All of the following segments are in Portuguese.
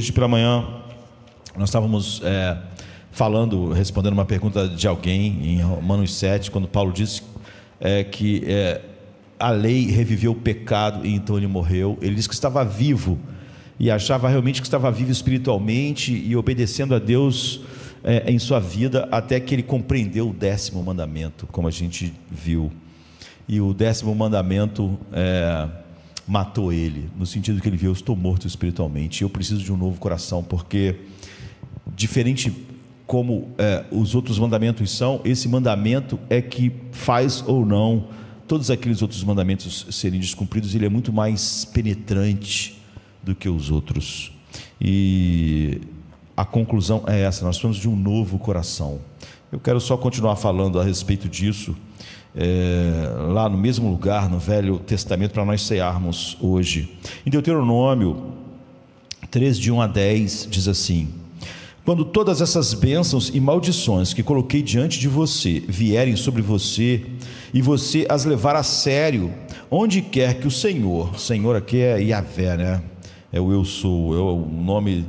Hoje pela manhã nós estávamos é, falando, respondendo uma pergunta de alguém em Romanos 7, quando Paulo disse é, que é, a lei reviveu o pecado e então ele morreu. Ele disse que estava vivo e achava realmente que estava vivo espiritualmente e obedecendo a Deus é, em sua vida até que ele compreendeu o décimo mandamento, como a gente viu. E o décimo mandamento é, matou ele, no sentido que ele viu: eu estou morto espiritualmente, eu preciso de um novo coração, porque diferente como é, os outros mandamentos são, esse mandamento é que faz ou não todos aqueles outros mandamentos serem descumpridos, ele é muito mais penetrante do que os outros. E a conclusão é essa: nós precisamos de um novo coração. Eu quero só continuar falando a respeito disso, é, lá no mesmo lugar, no Velho Testamento, para nós cearmos hoje. Em Deuteronômio 3, de 1 a 10, diz assim: Quando todas essas bênçãos e maldições que coloquei diante de você vierem sobre você, e você as levar a sério, onde quer que o Senhor, Senhor aqui é Yahvé, né? É o eu sou, é o nome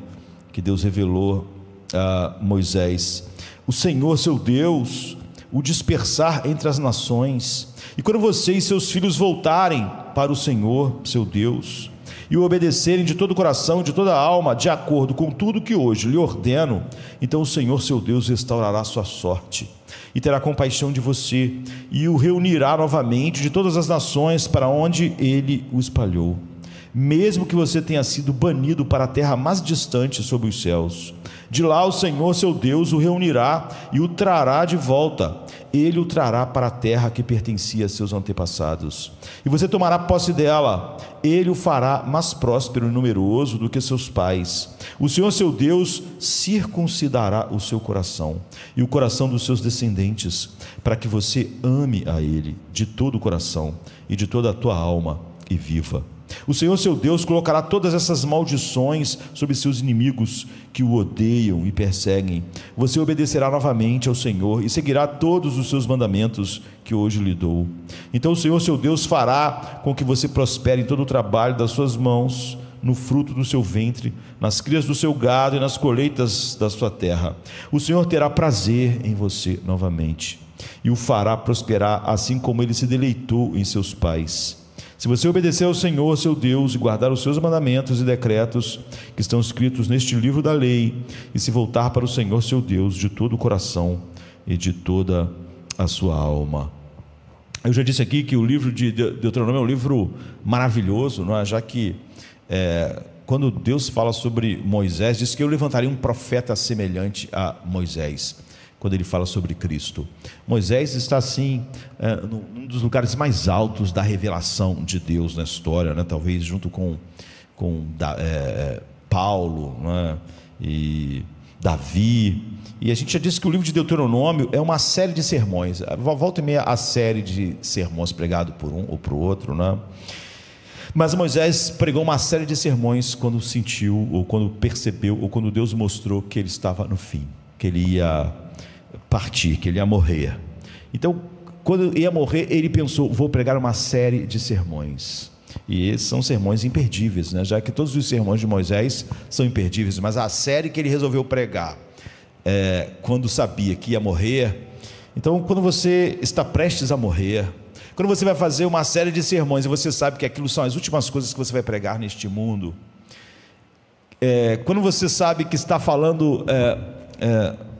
que Deus revelou a Moisés. O Senhor, seu Deus, o dispersar entre as nações. E quando você e seus filhos voltarem para o Senhor, seu Deus, e o obedecerem de todo o coração, de toda a alma, de acordo com tudo que hoje lhe ordeno, então o Senhor, seu Deus, restaurará sua sorte e terá compaixão de você e o reunirá novamente de todas as nações para onde ele o espalhou mesmo que você tenha sido banido para a terra mais distante sob os céus. De lá o Senhor seu Deus o reunirá e o trará de volta. Ele o trará para a terra que pertencia a seus antepassados. E você tomará posse dela. Ele o fará mais próspero e numeroso do que seus pais. O Senhor seu Deus circuncidará o seu coração e o coração dos seus descendentes, para que você ame a Ele de todo o coração e de toda a tua alma e viva. O Senhor seu Deus colocará todas essas maldições sobre seus inimigos que o odeiam e perseguem. Você obedecerá novamente ao Senhor e seguirá todos os seus mandamentos que hoje lhe dou. Então o Senhor seu Deus fará com que você prospere em todo o trabalho das suas mãos, no fruto do seu ventre, nas crias do seu gado e nas colheitas da sua terra. O Senhor terá prazer em você novamente e o fará prosperar, assim como ele se deleitou em seus pais. Se você obedecer ao Senhor, seu Deus, e guardar os seus mandamentos e decretos que estão escritos neste livro da lei, e se voltar para o Senhor, seu Deus, de todo o coração e de toda a sua alma. Eu já disse aqui que o livro de Deuteronômio é um livro maravilhoso, não é? já que é, quando Deus fala sobre Moisés, diz que eu levantaria um profeta semelhante a Moisés quando ele fala sobre Cristo. Moisés está assim, é, num dos lugares mais altos da revelação de Deus na história, né? talvez junto com, com da, é, Paulo né? e Davi. E a gente já disse que o livro de Deuteronômio é uma série de sermões. Volta e meia a série de sermões pregado por um ou por outro, né? Mas Moisés pregou uma série de sermões quando sentiu, ou quando percebeu, ou quando Deus mostrou que ele estava no fim, que ele ia partir, que ele ia morrer. Então, quando ia morrer, ele pensou: vou pregar uma série de sermões. E esses são sermões imperdíveis, né? já que todos os sermões de Moisés são imperdíveis, mas a série que ele resolveu pregar, é, quando sabia que ia morrer. Então, quando você está prestes a morrer, quando você vai fazer uma série de sermões e você sabe que aquilo são as últimas coisas que você vai pregar neste mundo, é, quando você sabe que está falando. É, é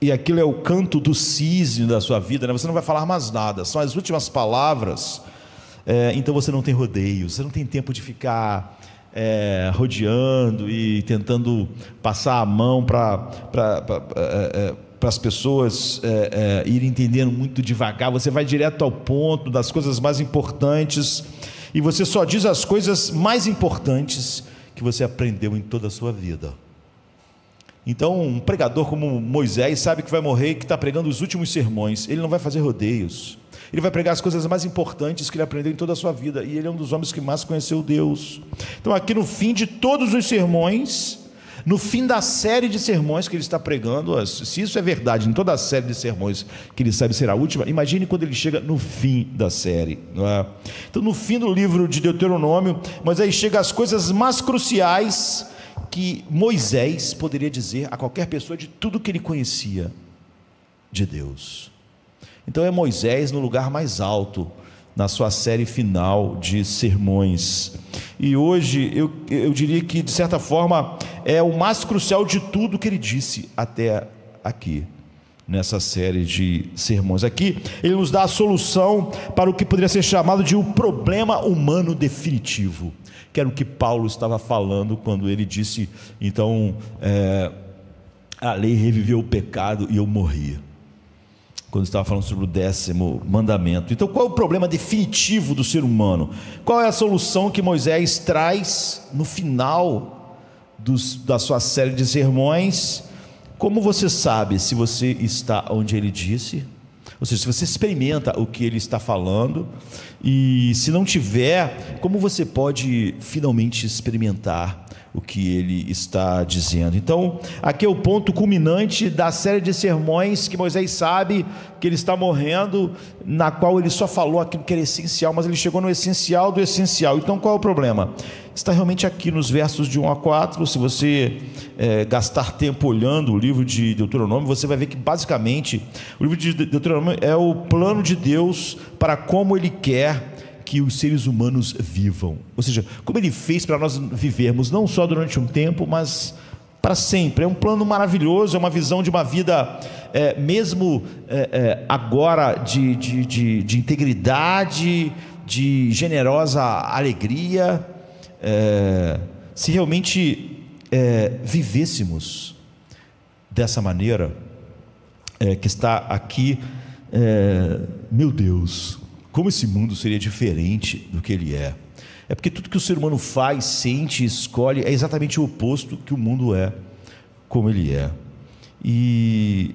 e aquilo é o canto do cisne da sua vida, né? você não vai falar mais nada, são as últimas palavras, é, então você não tem rodeios, você não tem tempo de ficar é, rodeando e tentando passar a mão para é, é, as pessoas é, é, irem entendendo muito devagar, você vai direto ao ponto das coisas mais importantes e você só diz as coisas mais importantes que você aprendeu em toda a sua vida. Então, um pregador como Moisés sabe que vai morrer e que está pregando os últimos sermões. Ele não vai fazer rodeios. Ele vai pregar as coisas mais importantes que ele aprendeu em toda a sua vida. E ele é um dos homens que mais conheceu Deus. Então, aqui no fim de todos os sermões, no fim da série de sermões que ele está pregando, se isso é verdade, em toda a série de sermões que ele sabe ser a última, imagine quando ele chega no fim da série. É? Então, no fim do livro de Deuteronômio, Moisés chega às coisas mais cruciais que Moisés poderia dizer a qualquer pessoa de tudo que ele conhecia de Deus. Então é Moisés no lugar mais alto na sua série final de sermões. E hoje eu, eu diria que, de certa forma, é o mais crucial de tudo que ele disse até aqui, nessa série de sermões. Aqui, ele nos dá a solução para o que poderia ser chamado de o um problema humano definitivo, que era o que Paulo estava falando quando ele disse: então, é, a lei reviveu o pecado e eu morria quando estava falando sobre o décimo mandamento. Então, qual é o problema definitivo do ser humano? Qual é a solução que Moisés traz no final dos, da sua série de sermões? Como você sabe se você está onde ele disse? Ou seja, se você experimenta o que ele está falando, e se não tiver, como você pode finalmente experimentar o que ele está dizendo. Então, aqui é o ponto culminante da série de sermões que Moisés sabe que ele está morrendo, na qual ele só falou aquilo que era essencial, mas ele chegou no essencial do essencial. Então, qual é o problema? Está realmente aqui nos versos de 1 a 4. Se você é, gastar tempo olhando o livro de Deuteronômio, você vai ver que basicamente o livro de Deuteronômio é o plano de Deus para como ele quer que os seres humanos vivam. Ou seja, como ele fez para nós vivermos, não só durante um tempo, mas para sempre. É um plano maravilhoso, é uma visão de uma vida, é, mesmo é, é, agora, de, de, de, de, integridade, de generosa alegria. É, se realmente é, vivêssemos dessa maneira, é, que está aqui, meu Deus, como esse mundo seria diferente do que ele é. É porque tudo que o ser humano faz, sente, escolhe é exatamente o oposto que o mundo é, como ele é. E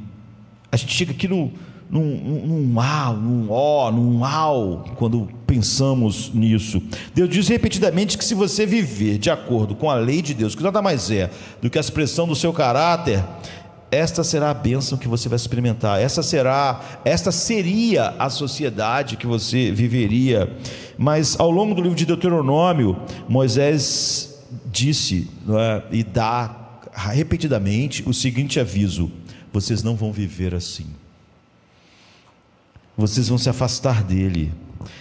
a gente chega aqui no, num, num ah, num ó, num au, quando pensamos nisso. Deus diz repetidamente que se você viver de acordo com a lei de Deus, que nada mais é do que a expressão do seu caráter, esta será a bênção que você vai experimentar. Essa será, esta seria a sociedade que você viveria. Mas ao longo do livro de Deuteronômio, Moisés disse é, e dá repetidamente o seguinte aviso: vocês não vão viver assim. Vocês vão se afastar dele.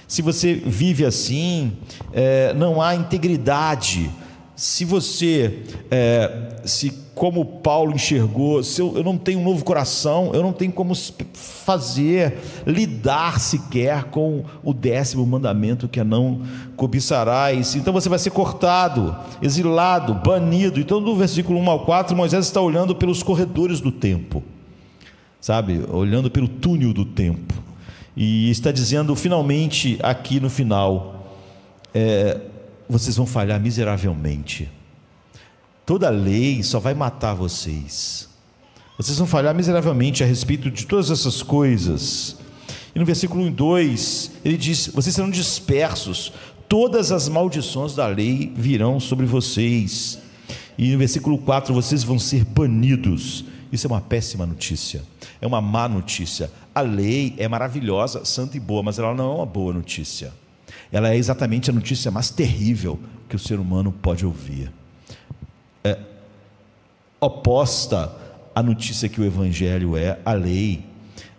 Se você vive assim, é, não há integridade. Se você é, se como Paulo enxergou, se eu, eu não tenho um novo coração, eu não tenho como fazer, lidar sequer com o décimo mandamento que é não cobiçarás. Então você vai ser cortado, exilado, banido. Então, no versículo 1 ao 4, Moisés está olhando pelos corredores do tempo, sabe? Olhando pelo túnel do tempo. E está dizendo, finalmente, aqui no final, é, vocês vão falhar miseravelmente Toda lei só vai matar vocês. Vocês vão falhar miseravelmente a respeito de todas essas coisas. E no versículo 2, ele diz: Vocês serão dispersos, todas as maldições da lei virão sobre vocês. E no versículo 4, vocês vão ser banidos. Isso é uma péssima notícia, é uma má notícia. A lei é maravilhosa, santa e boa, mas ela não é uma boa notícia. Ela é exatamente a notícia mais terrível que o ser humano pode ouvir é, oposta à notícia que o Evangelho é, a lei,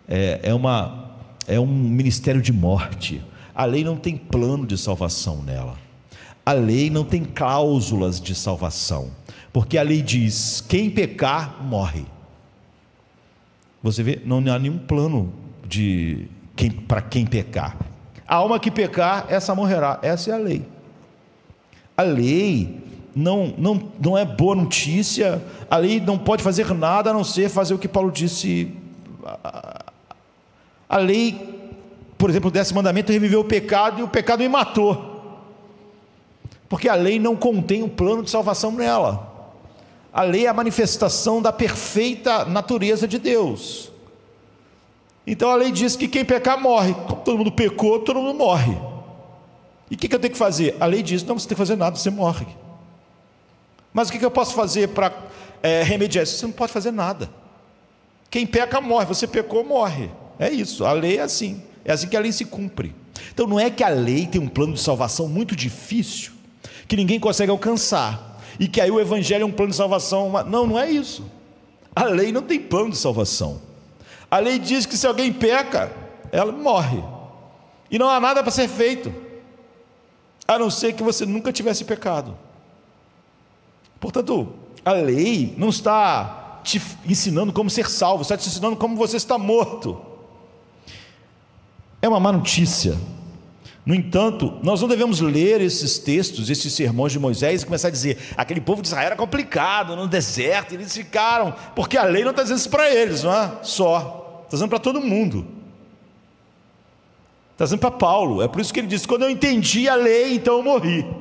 é, é, uma, é um ministério de morte. A lei não tem plano de salvação nela. A lei não tem cláusulas de salvação, porque a lei diz: quem pecar, morre. Você vê, não há nenhum plano de quem, para quem pecar. A alma que pecar, essa morrerá. Essa é a lei. A lei não, não, não é boa notícia, a lei não pode fazer nada a não ser fazer o que Paulo disse. A lei, por exemplo, o décimo mandamento reviveu o pecado e o pecado me matou. Porque a lei não contém um plano de salvação nela. A lei é a manifestação da perfeita natureza de Deus. Então a lei diz que quem pecar morre. todo mundo pecou, todo mundo morre. E o que, que eu tenho que fazer? A lei diz: não, você tem que fazer nada, você morre. Mas o que eu posso fazer para é, remediar isso? Você não pode fazer nada. Quem peca morre, você pecou, morre. É isso, a lei é assim. É assim que a lei se cumpre. Então não é que a lei tem um plano de salvação muito difícil, que ninguém consegue alcançar. e que aí o evangelho é um plano de salvação. Não, não é isso. A lei não tem plano de salvação. A lei diz que se alguém peca, ela morre. E não há nada para ser feito, a não ser que você nunca tivesse pecado. Portanto, a lei não está te ensinando como ser salvo, está te ensinando como você está morto. É uma má notícia. No entanto, nós não devemos ler esses textos, esses sermões de Moisés e começar a dizer: aquele povo de Israel era complicado no deserto, eles ficaram, porque a lei não está dizendo isso para eles, não é? Só, está dizendo para todo mundo. Está dizendo para Paulo, é por isso que ele disse: quando eu entendi a lei, então eu morri.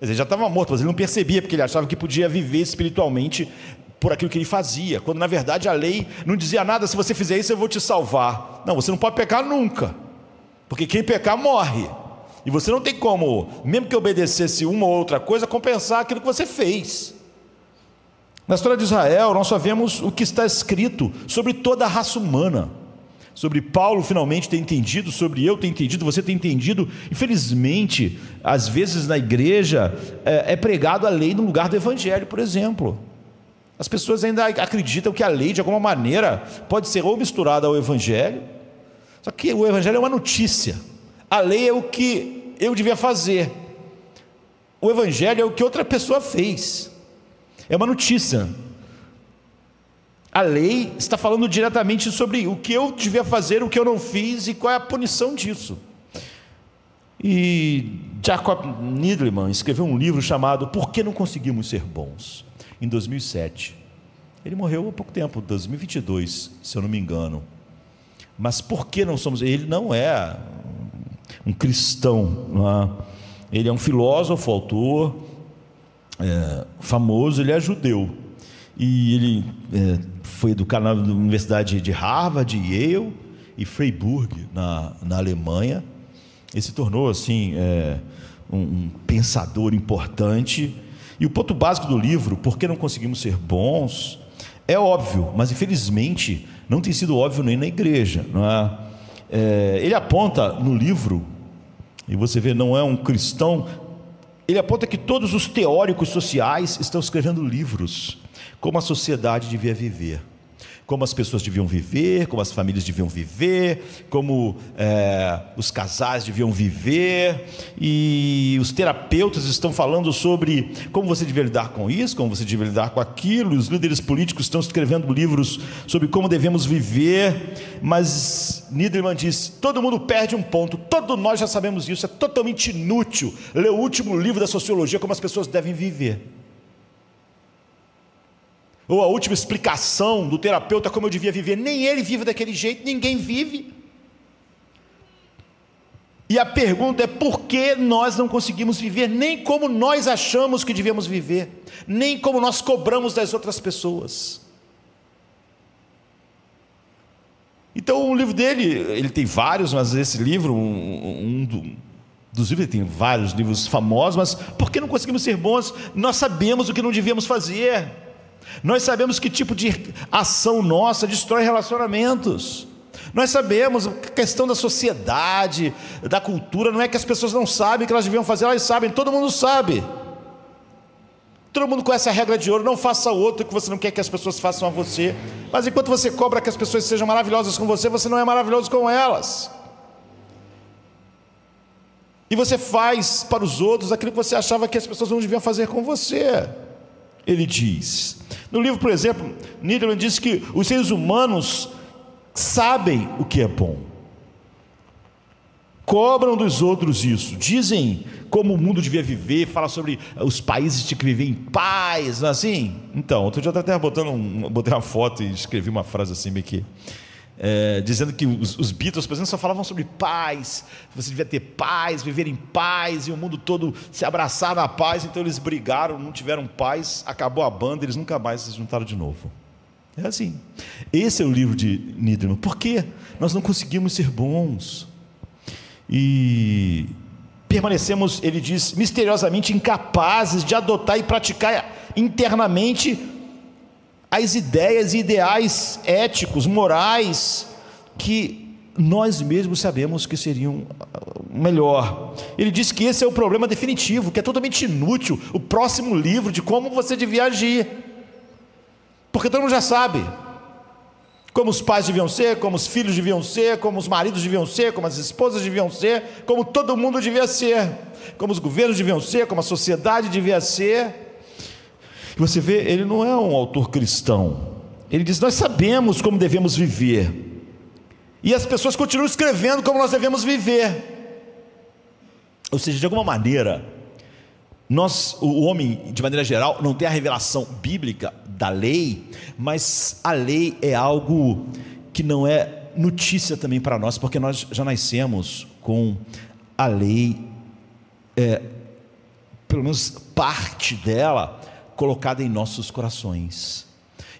Ele já estava morto, mas ele não percebia, porque ele achava que podia viver espiritualmente por aquilo que ele fazia, quando na verdade a lei não dizia nada, se você fizer isso eu vou te salvar. Não, você não pode pecar nunca, porque quem pecar morre. E você não tem como, mesmo que obedecesse uma ou outra coisa, compensar aquilo que você fez. Na história de Israel, nós só vemos o que está escrito sobre toda a raça humana sobre Paulo finalmente ter entendido, sobre eu ter entendido, você ter entendido. Infelizmente, às vezes na igreja é, é pregado a lei no lugar do evangelho, por exemplo. As pessoas ainda acreditam que a lei, de alguma maneira, pode ser ou misturada ao evangelho, só que o evangelho é uma notícia. A lei é o que eu devia fazer. O evangelho é o que outra pessoa fez. É uma notícia. A lei está falando diretamente sobre o que eu devia fazer, o que eu não fiz e qual é a punição disso. E Jacob Niedleman escreveu um livro chamado Por que não conseguimos ser bons? em 2007. Ele morreu há pouco tempo, 2022, se eu não me engano. Mas por que não somos? Ele não é um cristão, é? ele é um filósofo, autor, é, famoso, ele é judeu. E ele é, foi educado na Universidade de Harvard, Yale e Freiburg, na, na Alemanha. Ele se tornou, assim, é, um, um pensador importante. E o ponto básico do livro, Por que não conseguimos ser bons, é óbvio, mas infelizmente não tem sido óbvio nem na igreja. Não é? É, ele aponta no livro, e você vê, não é um cristão, ele aponta que todos os teóricos sociais estão escrevendo livros como a sociedade devia viver, como as pessoas deviam viver, como as famílias deviam viver, como é, os casais deviam viver, e os terapeutas estão falando sobre como você devia lidar com isso, como você devia lidar com aquilo, os líderes políticos estão escrevendo livros sobre como devemos viver, mas Niederman diz: todo mundo perde um ponto, todos nós já sabemos isso, é totalmente inútil ler o último livro da sociologia, como as pessoas devem viver ou a última explicação do terapeuta como eu devia viver. Nem ele vive daquele jeito, ninguém vive. E a pergunta é por que nós não conseguimos viver nem como nós achamos que devemos viver, nem como nós cobramos das outras pessoas. Então, o livro dele, ele tem vários, mas esse livro, um, um dos livros, ele tem vários livros famosos, mas por que não conseguimos ser bons? Nós sabemos o que não devíamos fazer. Nós sabemos que tipo de ação nossa destrói relacionamentos. Nós sabemos a questão da sociedade, da cultura, não é que as pessoas não sabem o que elas deviam fazer, elas sabem, todo mundo sabe. Todo mundo conhece a regra de ouro, não faça outro que você não quer que as pessoas façam a você. Mas enquanto você cobra que as pessoas sejam maravilhosas com você, você não é maravilhoso com elas. E você faz para os outros aquilo que você achava que as pessoas não deviam fazer com você. Ele diz: no livro, por exemplo, Niederman diz que os seres humanos sabem o que é bom. Cobram dos outros isso, dizem como o mundo devia viver, fala sobre os países tinham que viver em paz, é assim? Então, outro dia eu até botando um, botei uma foto e escrevi uma frase assim meio que é, dizendo que os, os, Beatles, por exemplo, só falavam sobre paz, você devia ter paz, viver em paz, e o mundo todo se abraçar na paz, então eles brigaram, não tiveram paz, acabou a banda, eles nunca mais se juntaram de novo. É assim. Esse é o livro de Niederman. Por quê? Nós não conseguimos ser bons. E permanecemos, ele diz, misteriosamente incapazes de adotar e praticar internamente as ideias e ideais éticos, morais, que nós mesmos sabemos que seriam melhor. Ele diz que esse é o problema definitivo, que é totalmente inútil o próximo livro de como você devia agir. Porque todo mundo já sabe. Como os pais deviam ser, como os filhos deviam ser, como os maridos deviam ser, como as esposas deviam ser, como todo mundo devia ser, como os governos deviam ser, como a sociedade devia ser. Você vê, ele não é um autor cristão. Ele diz: Nós sabemos como devemos viver. E as pessoas continuam escrevendo como nós devemos viver. Ou seja, de alguma maneira, nós, o homem, de maneira geral, não tem a revelação bíblica da lei, mas a lei é algo que não é notícia também para nós, porque nós já nascemos com a lei, é, pelo menos parte dela, colocada em nossos corações.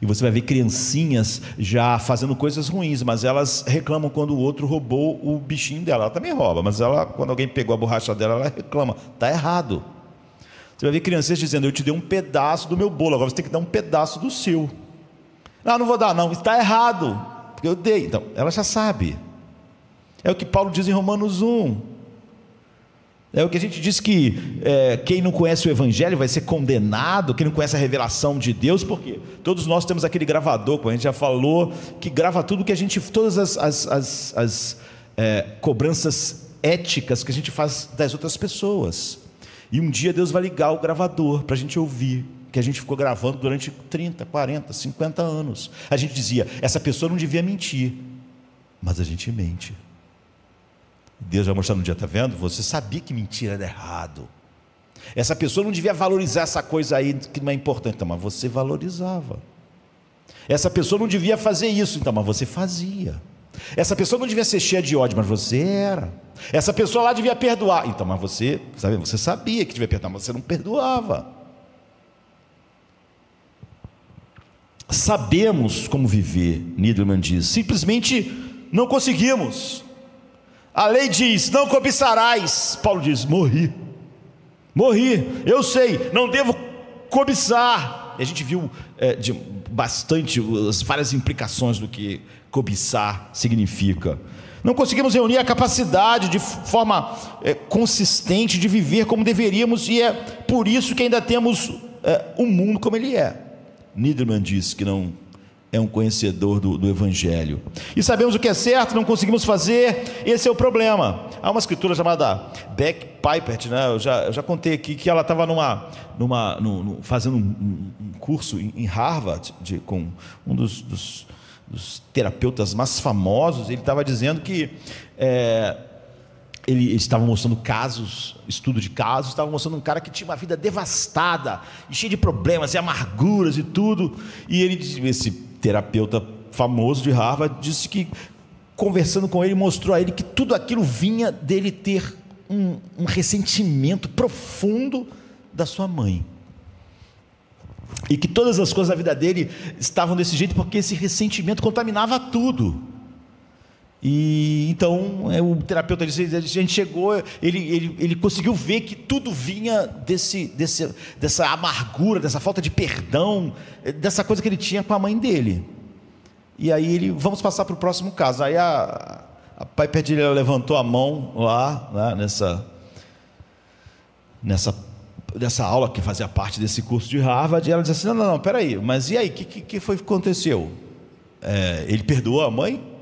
E você vai ver criancinhas já fazendo coisas ruins, mas elas reclamam quando o outro roubou o bichinho dela. Ela também rouba, mas ela, quando alguém pegou a borracha dela, ela reclama. Está errado. Você vai ver crianças dizendo: Eu te dei um pedaço do meu bolo, agora você tem que dar um pedaço do seu. Não, não vou dar, não, está errado, porque eu dei. Então, ela já sabe. É o que Paulo diz em Romanos 1. É o que a gente diz que é, quem não conhece o Evangelho vai ser condenado, quem não conhece a revelação de Deus, porque todos nós temos aquele gravador, como a gente já falou, que grava tudo que a gente, todas as, as, as, as é, cobranças éticas que a gente faz das outras pessoas. E um dia Deus vai ligar o gravador para a gente ouvir, que a gente ficou gravando durante 30, 40, 50 anos. A gente dizia, essa pessoa não devia mentir, mas a gente mente. Deus vai mostrar no dia, está vendo? Você sabia que mentira era errado. Essa pessoa não devia valorizar essa coisa aí que não é importante, então, mas você valorizava. Essa pessoa não devia fazer isso, então, mas você fazia. Essa pessoa não devia ser cheia de ódio, mas você era. Essa pessoa lá devia perdoar, então, mas você, sabe, você sabia que devia perdoar, mas você não perdoava. Sabemos como viver, Niederman diz, simplesmente não conseguimos. A lei diz: não cobiçarás. Paulo diz: morri. Morri. Eu sei, não devo cobiçar. E a gente viu é, de bastante as várias implicações do que cobiçar significa. Não conseguimos reunir a capacidade de forma é, consistente de viver como deveríamos, e é por isso que ainda temos é, o mundo como ele é. Niederman diz que não é um conhecedor do, do, Evangelho. E sabemos o que é certo, não conseguimos fazer, esse é o problema. Há uma escritura chamada Beck Pipert, né? eu, já, eu já contei aqui que ela estava numa, numa, fazendo um, um, curso em, em Harvard de, com um dos, dos, dos, terapeutas mais famosos, ele estava dizendo que. É, ele estava mostrando casos, estudo de casos, estava mostrando um cara que tinha uma vida devastada, cheia de problemas e amarguras e tudo. E ele, esse terapeuta famoso de Harvard, disse que, conversando com ele, mostrou a ele que tudo aquilo vinha dele ter um, um ressentimento profundo da sua mãe. E que todas as coisas da vida dele estavam desse jeito porque esse ressentimento contaminava tudo. E então é, o terapeuta disse: a gente chegou, ele, ele, ele conseguiu ver que tudo vinha desse, desse, dessa amargura, dessa falta de perdão, dessa coisa que ele tinha com a mãe dele. E aí ele, vamos passar para o próximo caso. Aí a, a pai Perdilha levantou a mão lá, né, nessa, nessa, nessa aula que fazia parte desse curso de Harvard, e ela disse assim: não, não, não, peraí, mas e aí, o que, que, que foi que aconteceu? É, ele perdoou a mãe?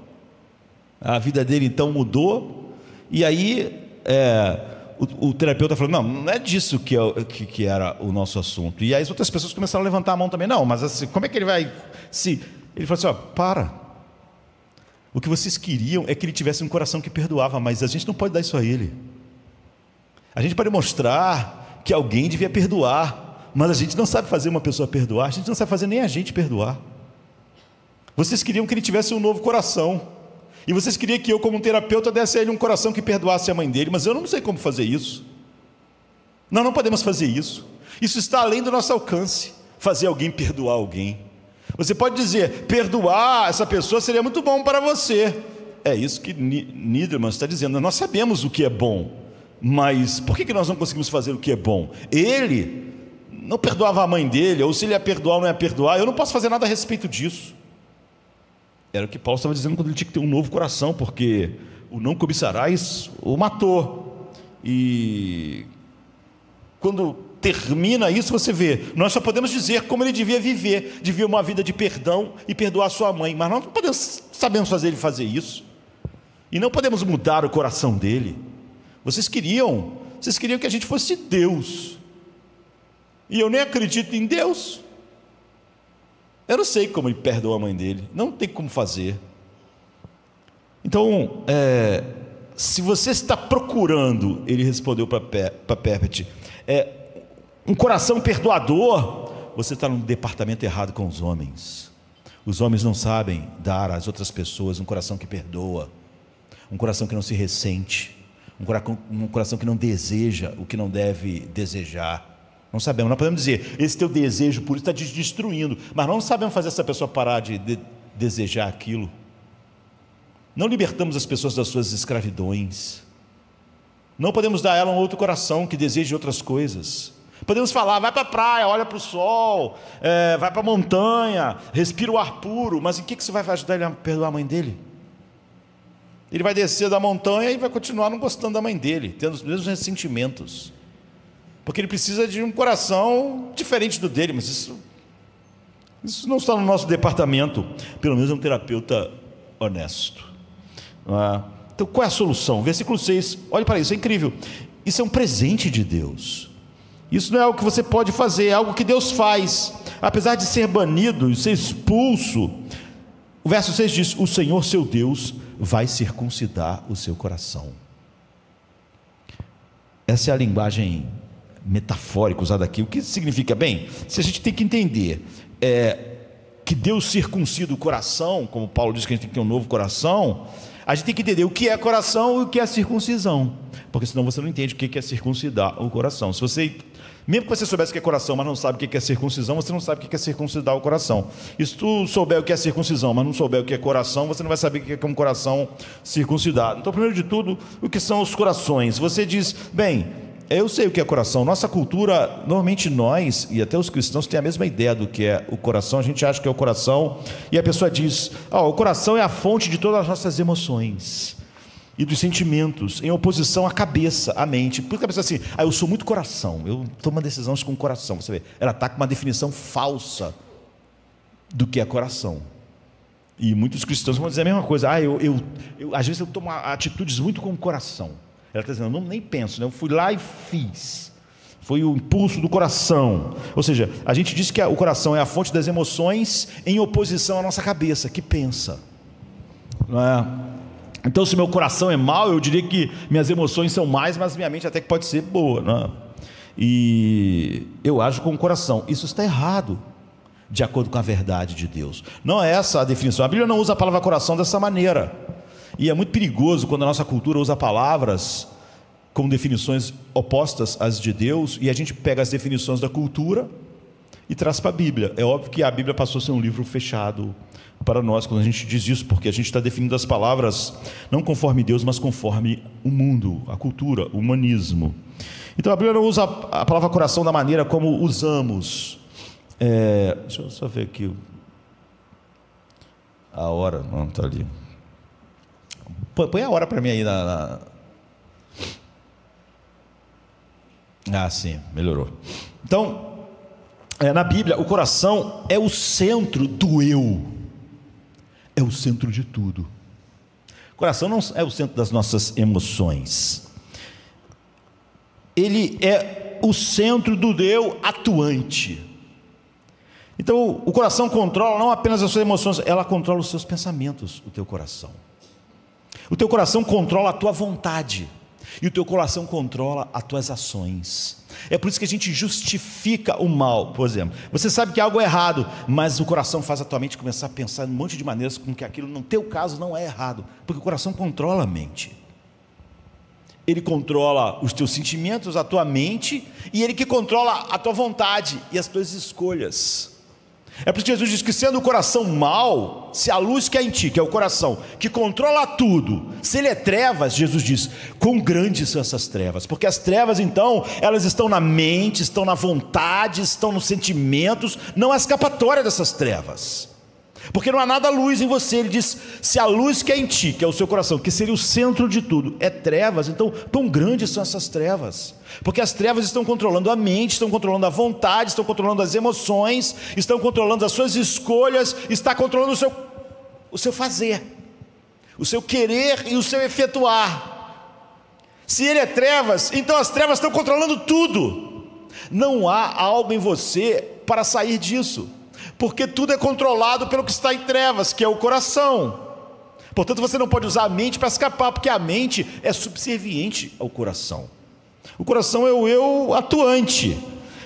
A vida dele então mudou. E aí é, o, o, terapeuta falou: não, não é disso que, é, que, que, era o nosso assunto. E aí as outras pessoas começaram a levantar a mão também. Não, mas assim, como é que ele vai se. Ele falou assim: ó, para. O que vocês queriam é que ele tivesse um coração que perdoava, mas a gente não pode dar isso a ele. A gente pode mostrar que alguém devia perdoar, mas a gente não sabe fazer uma pessoa perdoar, a gente não sabe fazer nem a gente perdoar. Vocês queriam que ele tivesse um novo coração. E vocês queriam que eu, como terapeuta, desse a ele um coração que perdoasse a mãe dele, mas eu não sei como fazer isso. Não, não podemos fazer isso. Isso está além do nosso alcance. Fazer alguém perdoar alguém. Você pode dizer, perdoar essa pessoa seria muito bom para você. É isso que Niederman está dizendo. Nós sabemos o que é bom, mas por que nós não conseguimos fazer o que é bom? Ele não perdoava a mãe dele, ou se ele ia perdoar ou não ia perdoar, eu não posso fazer nada a respeito disso. Era o que Paulo estava dizendo quando ele tinha que ter um novo coração, porque o não cobiçarás o matou. E quando termina isso, você vê, nós só podemos dizer como ele devia viver, devia uma vida de perdão e perdoar sua mãe, mas nós não podemos, sabemos fazer ele fazer isso. E não podemos mudar o coração dele. Vocês queriam, vocês queriam que a gente fosse Deus. E eu nem acredito em Deus. Eu não sei como ele perdoa a mãe dele, não tem como fazer. Então, é, se você está procurando, ele respondeu para Perpet, é, um coração perdoador, você está no departamento errado com os homens. Os homens não sabem dar às outras pessoas um coração que perdoa, um coração que não se ressente, um coração, um coração que não deseja o que não deve desejar. Não sabemos, não podemos dizer, esse teu desejo por isso está te destruindo, mas não sabemos fazer essa pessoa parar de, de desejar aquilo. Não libertamos as pessoas das suas escravidões. Não podemos dar a ela um outro coração que deseje outras coisas. Podemos falar, vai para a praia, olha para o sol, é, vai para a montanha, respira o ar puro, mas em que, que você vai ajudar ele a perdoar a mãe dele? Ele vai descer da montanha e vai continuar não gostando da mãe dele, tendo os mesmos ressentimentos. Porque ele precisa de um coração diferente do dele, mas isso, isso não está no nosso departamento. Pelo menos é um terapeuta honesto. É? Então, qual é a solução? Versículo 6, olhe para isso, é incrível. Isso é um presente de Deus. Isso não é algo que você pode fazer, é algo que Deus faz. Apesar de ser banido e ser expulso, o verso 6 diz: O Senhor seu Deus vai circuncidar o seu coração. Essa é a linguagem metafórica usada aqui. O que significa? Bem, se a gente tem que entender é, que Deus circuncida o coração, como Paulo diz que a gente tem que ter um novo coração, a gente tem que entender o que é coração e o que é circuncisão, porque senão você não entende o que é circuncidar o coração. Se você mesmo que você soubesse o que é coração, mas não sabe o que é circuncisão, você não sabe o que é circuncidar o coração. E se tu souber o que é circuncisão, mas não souber o que é coração, você não vai saber o que é um coração circuncidado. Então, primeiro de tudo, o que são os corações? Você diz, bem, eu sei o que é coração. Nossa cultura, normalmente nós, e até os cristãos, têm a mesma ideia do que é o coração. A gente acha que é o coração, e a pessoa diz: oh, o coração é a fonte de todas as nossas emoções e dos sentimentos, em oposição à cabeça, à mente. Por que a pessoa assim, ah, eu sou muito coração, eu tomo decisões com o coração. Você vê, ela está com uma definição falsa do que é coração. E muitos cristãos vão dizer a mesma coisa. Ah, eu, eu, eu às vezes eu tomo atitudes muito com o coração. Ela está dizendo, não, nem penso, né? eu fui lá e fiz. Foi o impulso do coração. Ou seja, a gente diz que o coração é a fonte das emoções em oposição à nossa cabeça, que pensa. É? Então, se meu coração é mau, eu diria que minhas emoções são mais, mas minha mente até que pode ser boa. É? E eu ajo com o coração. Isso está errado, de acordo com a verdade de Deus. Não é essa a definição. A Bíblia não usa a palavra coração dessa maneira. E é muito perigoso quando a nossa cultura usa palavras com definições opostas às de Deus e a gente pega as definições da cultura e traz para a Bíblia. É óbvio que a Bíblia passou a ser um livro fechado para nós quando a gente diz isso, porque a gente está definindo as palavras não conforme Deus, mas conforme o mundo, a cultura, o humanismo. Então a Bíblia não usa a palavra coração da maneira como usamos. É, deixa eu só ver aqui a hora, não está ali. Põe a hora para mim aí na, na, Ah, sim, melhorou. Então, é, na Bíblia, o coração é o centro do eu, é o centro de tudo. O coração não é o centro das nossas emoções, ele é o centro do eu atuante. Então, o coração controla não apenas as suas emoções, ela controla os seus pensamentos, o teu coração. O teu coração controla a tua vontade. E o teu coração controla as tuas ações. É por isso que a gente justifica o mal, por exemplo. Você sabe que algo é errado, mas o coração faz a tua mente começar a pensar um monte de maneiras com que aquilo, no teu caso, não é errado. Porque o coração controla a mente. Ele controla os teus sentimentos, a tua mente, e ele que controla a tua vontade e as tuas escolhas. É por isso que Jesus diz que sendo o coração mau, se a luz que é em ti, que é o coração, que controla tudo, se ele é trevas, Jesus diz, quão grandes são essas trevas, porque as trevas então, elas estão na mente, estão na vontade, estão nos sentimentos, não há escapatória dessas trevas. Porque não há nada luz em você. Ele diz: se a luz que é em ti, que é o seu coração, que seria o centro de tudo, é trevas, então tão grandes são essas trevas. Porque as trevas estão controlando a mente, estão controlando a vontade, estão controlando as emoções, estão controlando as suas escolhas, está controlando o seu, o seu fazer, o seu querer e o seu efetuar. Se ele é trevas, então as trevas estão controlando tudo. Não há algo em você para sair disso porque tudo é controlado pelo que está em trevas, que é o coração. Portanto, você não pode usar a mente para escapar, porque a mente é subserviente ao coração. O coração é o eu atuante.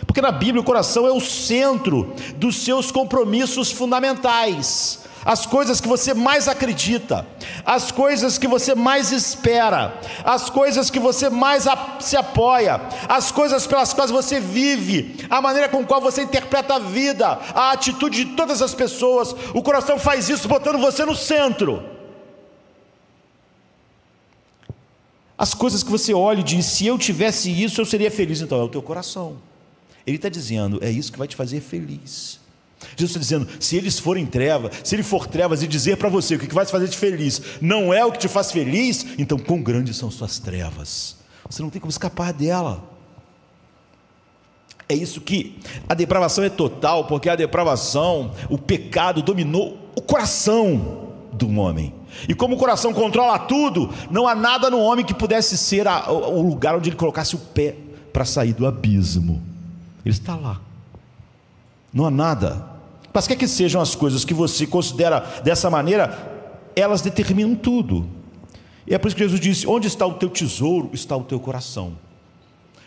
Porque na Bíblia o coração é o centro dos seus compromissos fundamentais as coisas que você mais acredita, as coisas que você mais espera, as coisas que você mais se apoia, as coisas pelas quais você vive, a maneira com qual você interpreta a vida, a atitude de todas as pessoas. O coração faz isso botando você no centro. As coisas que você olha e diz: se eu tivesse isso, eu seria feliz. Então é o teu coração. Ele está dizendo: é isso que vai te fazer feliz. Jesus está dizendo: se eles forem trevas, se ele for trevas e dizer para você o que vai te fazer feliz não é o que te faz feliz, então quão grandes são suas trevas. Você não tem como escapar dela. É isso que a depravação é total, porque a depravação, o pecado dominou o coração do homem. E como o coração controla tudo, não há nada no homem que pudesse ser a, o lugar onde ele colocasse o pé para sair do abismo. Ele está lá. Não há nada. Mas quer que sejam as coisas que você considera dessa maneira, elas determinam tudo. E é por isso que Jesus disse: onde está o teu tesouro, está o teu coração.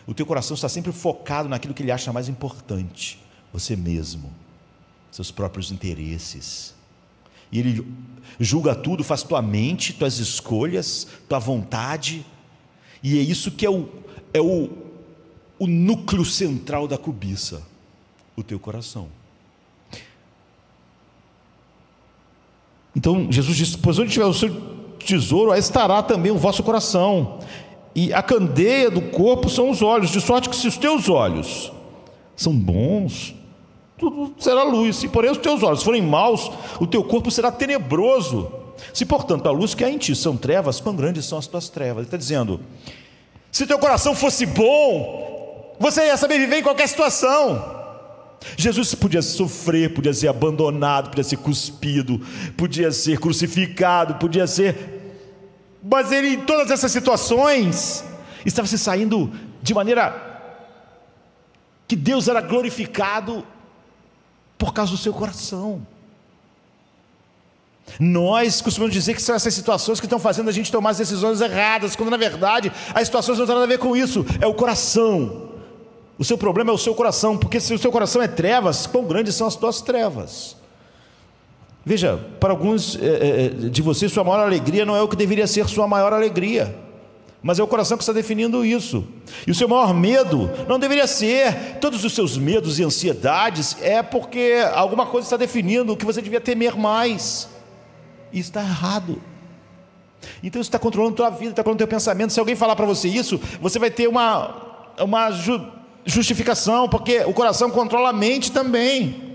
O teu coração está sempre focado naquilo que ele acha mais importante, você mesmo, seus próprios interesses. E ele julga tudo, faz tua mente, tuas escolhas, tua vontade. E é isso que é o, é o, o núcleo central da cobiça o teu coração. Então Jesus disse: Pois onde tiver o seu tesouro, aí estará também o vosso coração. E a candeia do corpo são os olhos, de sorte que se os teus olhos são bons, tudo será luz. Se porém os teus olhos forem maus, o teu corpo será tenebroso. Se portanto a luz que há em ti são trevas, quão grandes são as tuas trevas? Ele está dizendo: se teu coração fosse bom, você ia saber viver em qualquer situação. Jesus podia sofrer, podia ser abandonado, podia ser cuspido, podia ser crucificado, podia ser. Mas ele, em todas essas situações, estava se saindo de maneira que Deus era glorificado por causa do seu coração. Nós costumamos dizer que são essas situações que estão fazendo a gente tomar as decisões erradas, quando na verdade as situações não têm nada a ver com isso, é o coração. O seu problema é o seu coração, porque se o seu coração é trevas, quão grandes são as tuas trevas? Veja, para alguns é, de vocês, sua maior alegria não é o que deveria ser sua maior alegria, mas é o coração que está definindo isso. E o seu maior medo não deveria ser todos os seus medos e ansiedades, é porque alguma coisa está definindo o que você devia temer mais. E está errado. Então isso está controlando a tua vida, está controlando o teu pensamento. Se alguém falar para você isso, você vai ter uma, uma justificação, porque o coração controla a mente também.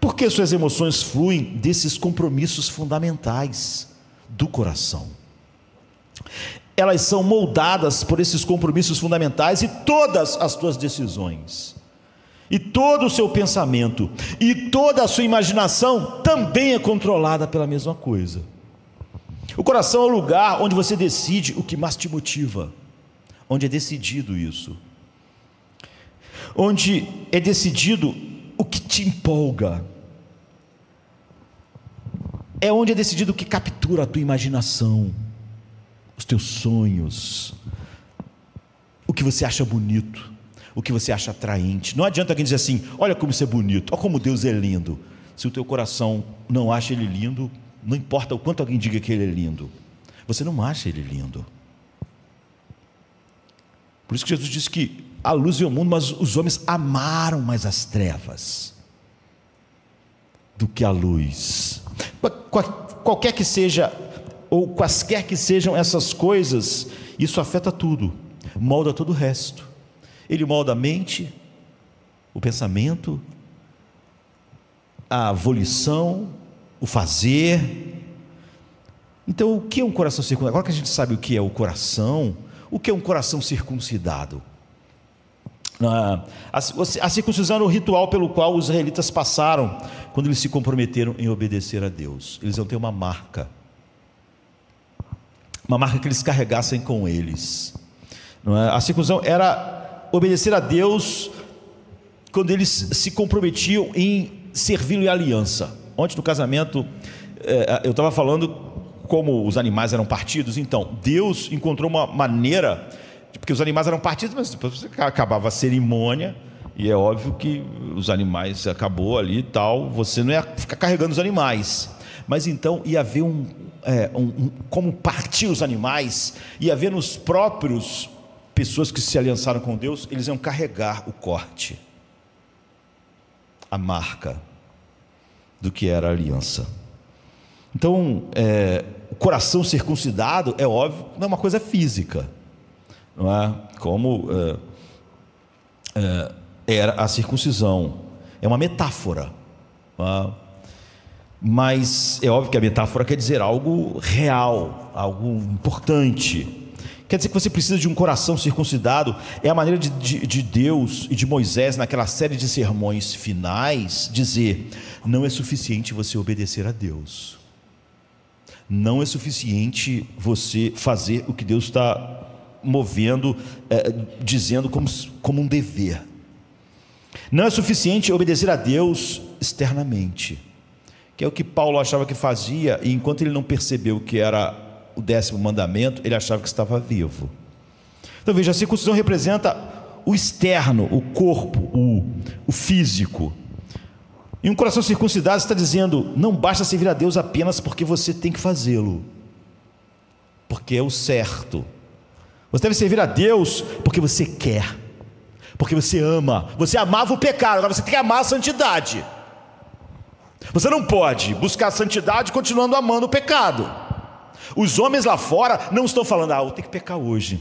Porque suas emoções fluem desses compromissos fundamentais do coração. Elas são moldadas por esses compromissos fundamentais e todas as tuas decisões, e todo o seu pensamento, e toda a sua imaginação também é controlada pela mesma coisa. O coração é o lugar onde você decide o que mais te motiva onde é decidido isso, onde é decidido o que te empolga, é onde é decidido o que captura a tua imaginação, os teus sonhos, o que você acha bonito, o que você acha atraente. Não adianta alguém dizer assim: olha como isso é bonito, olha como Deus é lindo. Se o teu coração não acha ele lindo, não importa o quanto alguém diga que ele é lindo, você não acha ele lindo. Por isso que Jesus disse que a luz veio ao mundo, mas os homens amaram mais as trevas do que a luz. Qualquer que seja, ou quaisquer que sejam essas coisas, isso afeta tudo, molda todo o resto. Ele molda a mente, o pensamento, a volição, o fazer. Então, o que é um coração circuncidado? Agora que a gente sabe o que é o coração, o que é um coração circuncidado? A circuncisão era o ritual pelo qual os israelitas passaram quando eles se comprometeram em obedecer a Deus. Eles iam ter uma marca, uma marca que eles carregassem com eles. É? A circuncisão era obedecer a Deus quando eles se comprometiam em servi-lo em aliança. Ontem no casamento, é, eu estava falando como os animais eram partidos. Então, Deus encontrou uma maneira porque os animais eram partidos, mas depois acabava a cerimônia, e é óbvio que os animais acabou ali e tal, você não ia ficar carregando os animais. Mas então ia haver um, é, um, um como partir os animais, ia haver nos próprios pessoas que se aliançaram com Deus, eles iam carregar o corte, a marca do que era a aliança. Então, é, coração circuncidado, é óbvio, não é uma coisa física não é? como é, é, era a circuncisão. É uma metáfora. É? Mas é óbvio que a metáfora quer dizer algo real, algo importante. Quer dizer que você precisa de um coração circuncidado. É a maneira de, de, de, Deus e de Moisés, naquela série de sermões finais, dizer: não é suficiente você obedecer a Deus. Não é suficiente você fazer o que Deus está movendo, é, dizendo como, como um dever. Não é suficiente obedecer a Deus externamente, que é o que Paulo achava que fazia, e enquanto ele não percebeu que era o décimo mandamento, ele achava que estava vivo. Então veja, a circuncisão representa o externo, o corpo, o, o físico. E um coração circuncidado está dizendo: não basta servir a Deus apenas porque você tem que fazê-lo, porque é o certo. Você deve servir a Deus porque você quer, porque você ama. Você amava o pecado, agora você tem que amar a santidade. Você não pode buscar a santidade continuando amando o pecado. Os homens lá fora não estão falando, ah, eu tenho que pecar hoje.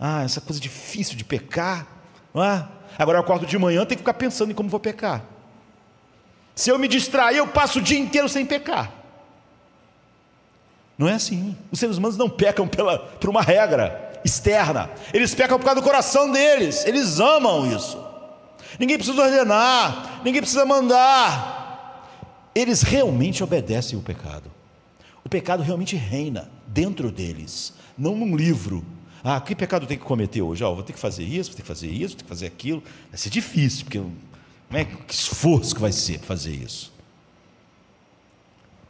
Ah, essa coisa difícil de pecar, não é? Agora eu acordo de manhã, tenho que ficar pensando em como vou pecar. Se eu me distrair, eu passo o dia inteiro sem pecar. Não é assim. Os seres humanos não pecam pela, por uma regra externa. Eles pecam por causa do coração deles. Eles amam isso. Ninguém precisa ordenar, ninguém precisa mandar. Eles realmente obedecem o pecado. O pecado realmente reina dentro deles, não num livro. Ah, que pecado eu tenho que cometer hoje? Oh, vou ter que fazer isso, vou ter que fazer isso, vou ter que fazer aquilo. Vai ser difícil, porque é que esforço que vai ser fazer isso.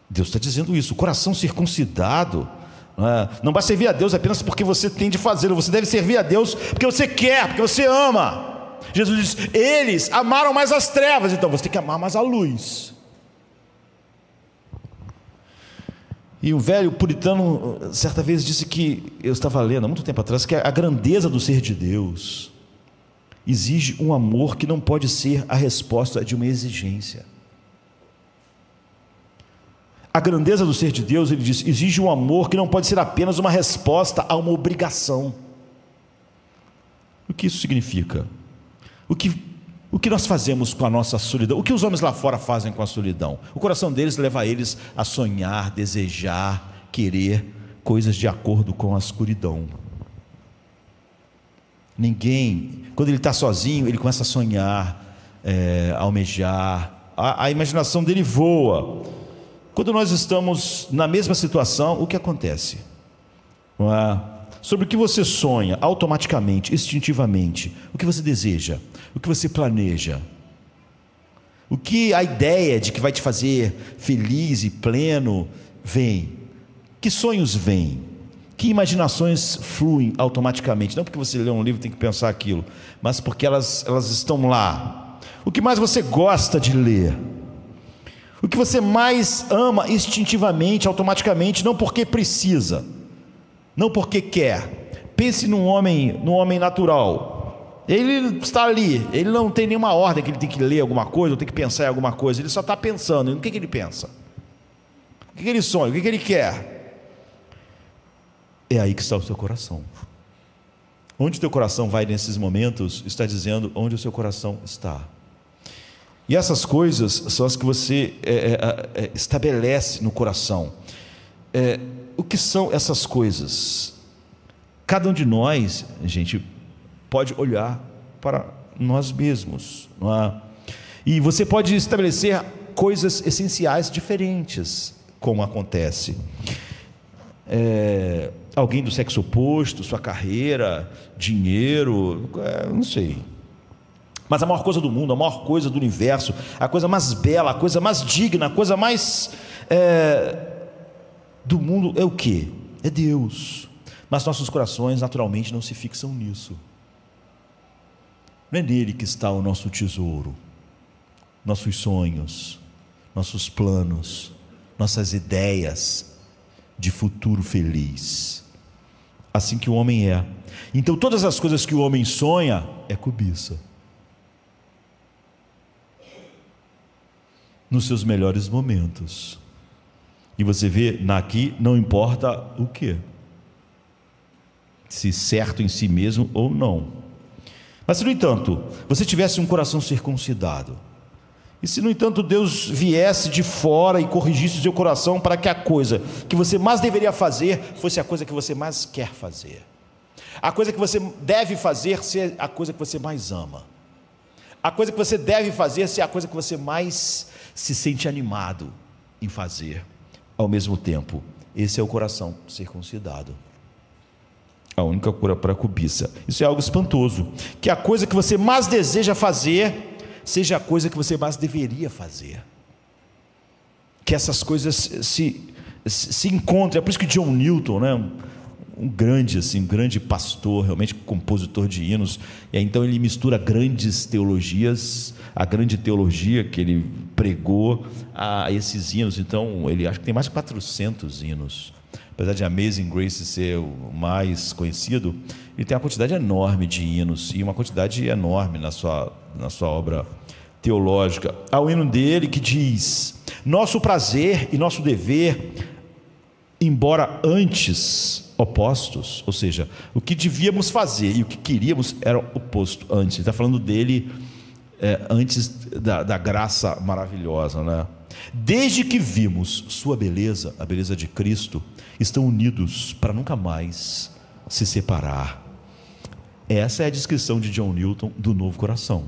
Deus está dizendo isso. O coração circuncidado não, é? não basta servir a Deus apenas porque você tem de fazê-lo, você deve servir a Deus porque você quer, porque você ama. Jesus diz: eles amaram mais as trevas, então você tem que amar mais a luz. E o velho puritano, certa vez, disse que, eu estava lendo há muito tempo atrás, que a grandeza do ser de Deus exige um amor que não pode ser a resposta de uma exigência. A grandeza do ser de Deus, ele diz, exige um amor que não pode ser apenas uma resposta a uma obrigação. O que isso significa? O que, o que nós fazemos com a nossa solidão? O que os homens lá fora fazem com a solidão? O coração deles leva eles a sonhar, desejar, querer coisas de acordo com a escuridão. Ninguém, quando ele está sozinho, ele começa a sonhar, é, a almejar, a, a imaginação dele voa. Quando nós estamos na mesma situação, o que acontece? É? Sobre o que você sonha, automaticamente, instintivamente, o que você deseja, o que você planeja, o que a ideia de que vai te fazer feliz e pleno vem, que sonhos vêm, que imaginações fluem automaticamente, não porque você lê um livro tem que pensar aquilo, mas porque elas, elas estão lá. O que mais você gosta de ler? O que você mais ama instintivamente, automaticamente, não porque precisa, não porque quer. Pense num homem, num homem natural. Ele está ali, ele não tem nenhuma ordem que ele tem que ler alguma coisa, ou tem que pensar em alguma coisa, ele só está pensando. No que, que ele pensa? O que, que ele sonha? O que, que ele quer? É aí que está o seu coração. Onde o teu coração vai nesses momentos, está dizendo onde o seu coração está. E essas coisas são as que você é, é, é, estabelece no coração. É, o que são essas coisas? Cada um de nós, gente, pode olhar para nós mesmos. É? E você pode estabelecer coisas essenciais diferentes, como acontece. É, alguém do sexo oposto, sua carreira, dinheiro, é, não sei. Mas a maior coisa do mundo, a maior coisa do universo, a coisa mais bela, a coisa mais digna, a coisa mais é, do mundo é o que? É Deus. Mas nossos corações naturalmente não se fixam nisso. Não é nele que está o nosso tesouro, nossos sonhos, nossos planos, nossas ideias de futuro feliz. Assim que o homem é. Então, todas as coisas que o homem sonha é cobiça. nos seus melhores momentos. E você vê, aqui não importa o que, se certo em si mesmo ou não. Mas no entanto, você tivesse um coração circuncidado, e se, no entanto, Deus viesse de fora e corrigisse o seu coração para que a coisa que você mais deveria fazer fosse a coisa que você mais quer fazer, a coisa que você deve fazer ser a coisa que você mais ama, a coisa que você deve fazer ser a coisa que você mais se sente animado em fazer ao mesmo tempo. Esse é o coração circuncidado. A única cura para a cobiça. Isso é algo espantoso. Que a coisa que você mais deseja fazer seja a coisa que você mais deveria fazer. Que essas coisas se, se encontrem. É por isso que John Newton, né, um grande assim, um grande pastor, realmente compositor de hinos. E aí, então ele mistura grandes teologias, a grande teologia que ele pregou a esses hinos. Então ele acho que tem mais de 400 hinos. Apesar de Amazing Grace ser o mais conhecido, ele tem uma quantidade enorme de hinos e uma quantidade enorme na sua, na sua obra teológica. Há o hino dele que diz: Nosso prazer e nosso dever, embora antes opostos, ou seja, o que devíamos fazer e o que queríamos era oposto antes. Ele está falando dele é, antes da, da, graça maravilhosa, né? Desde que vimos sua beleza, a beleza de Cristo, estão unidos para nunca mais se separar. Essa é a descrição de John Newton do novo coração.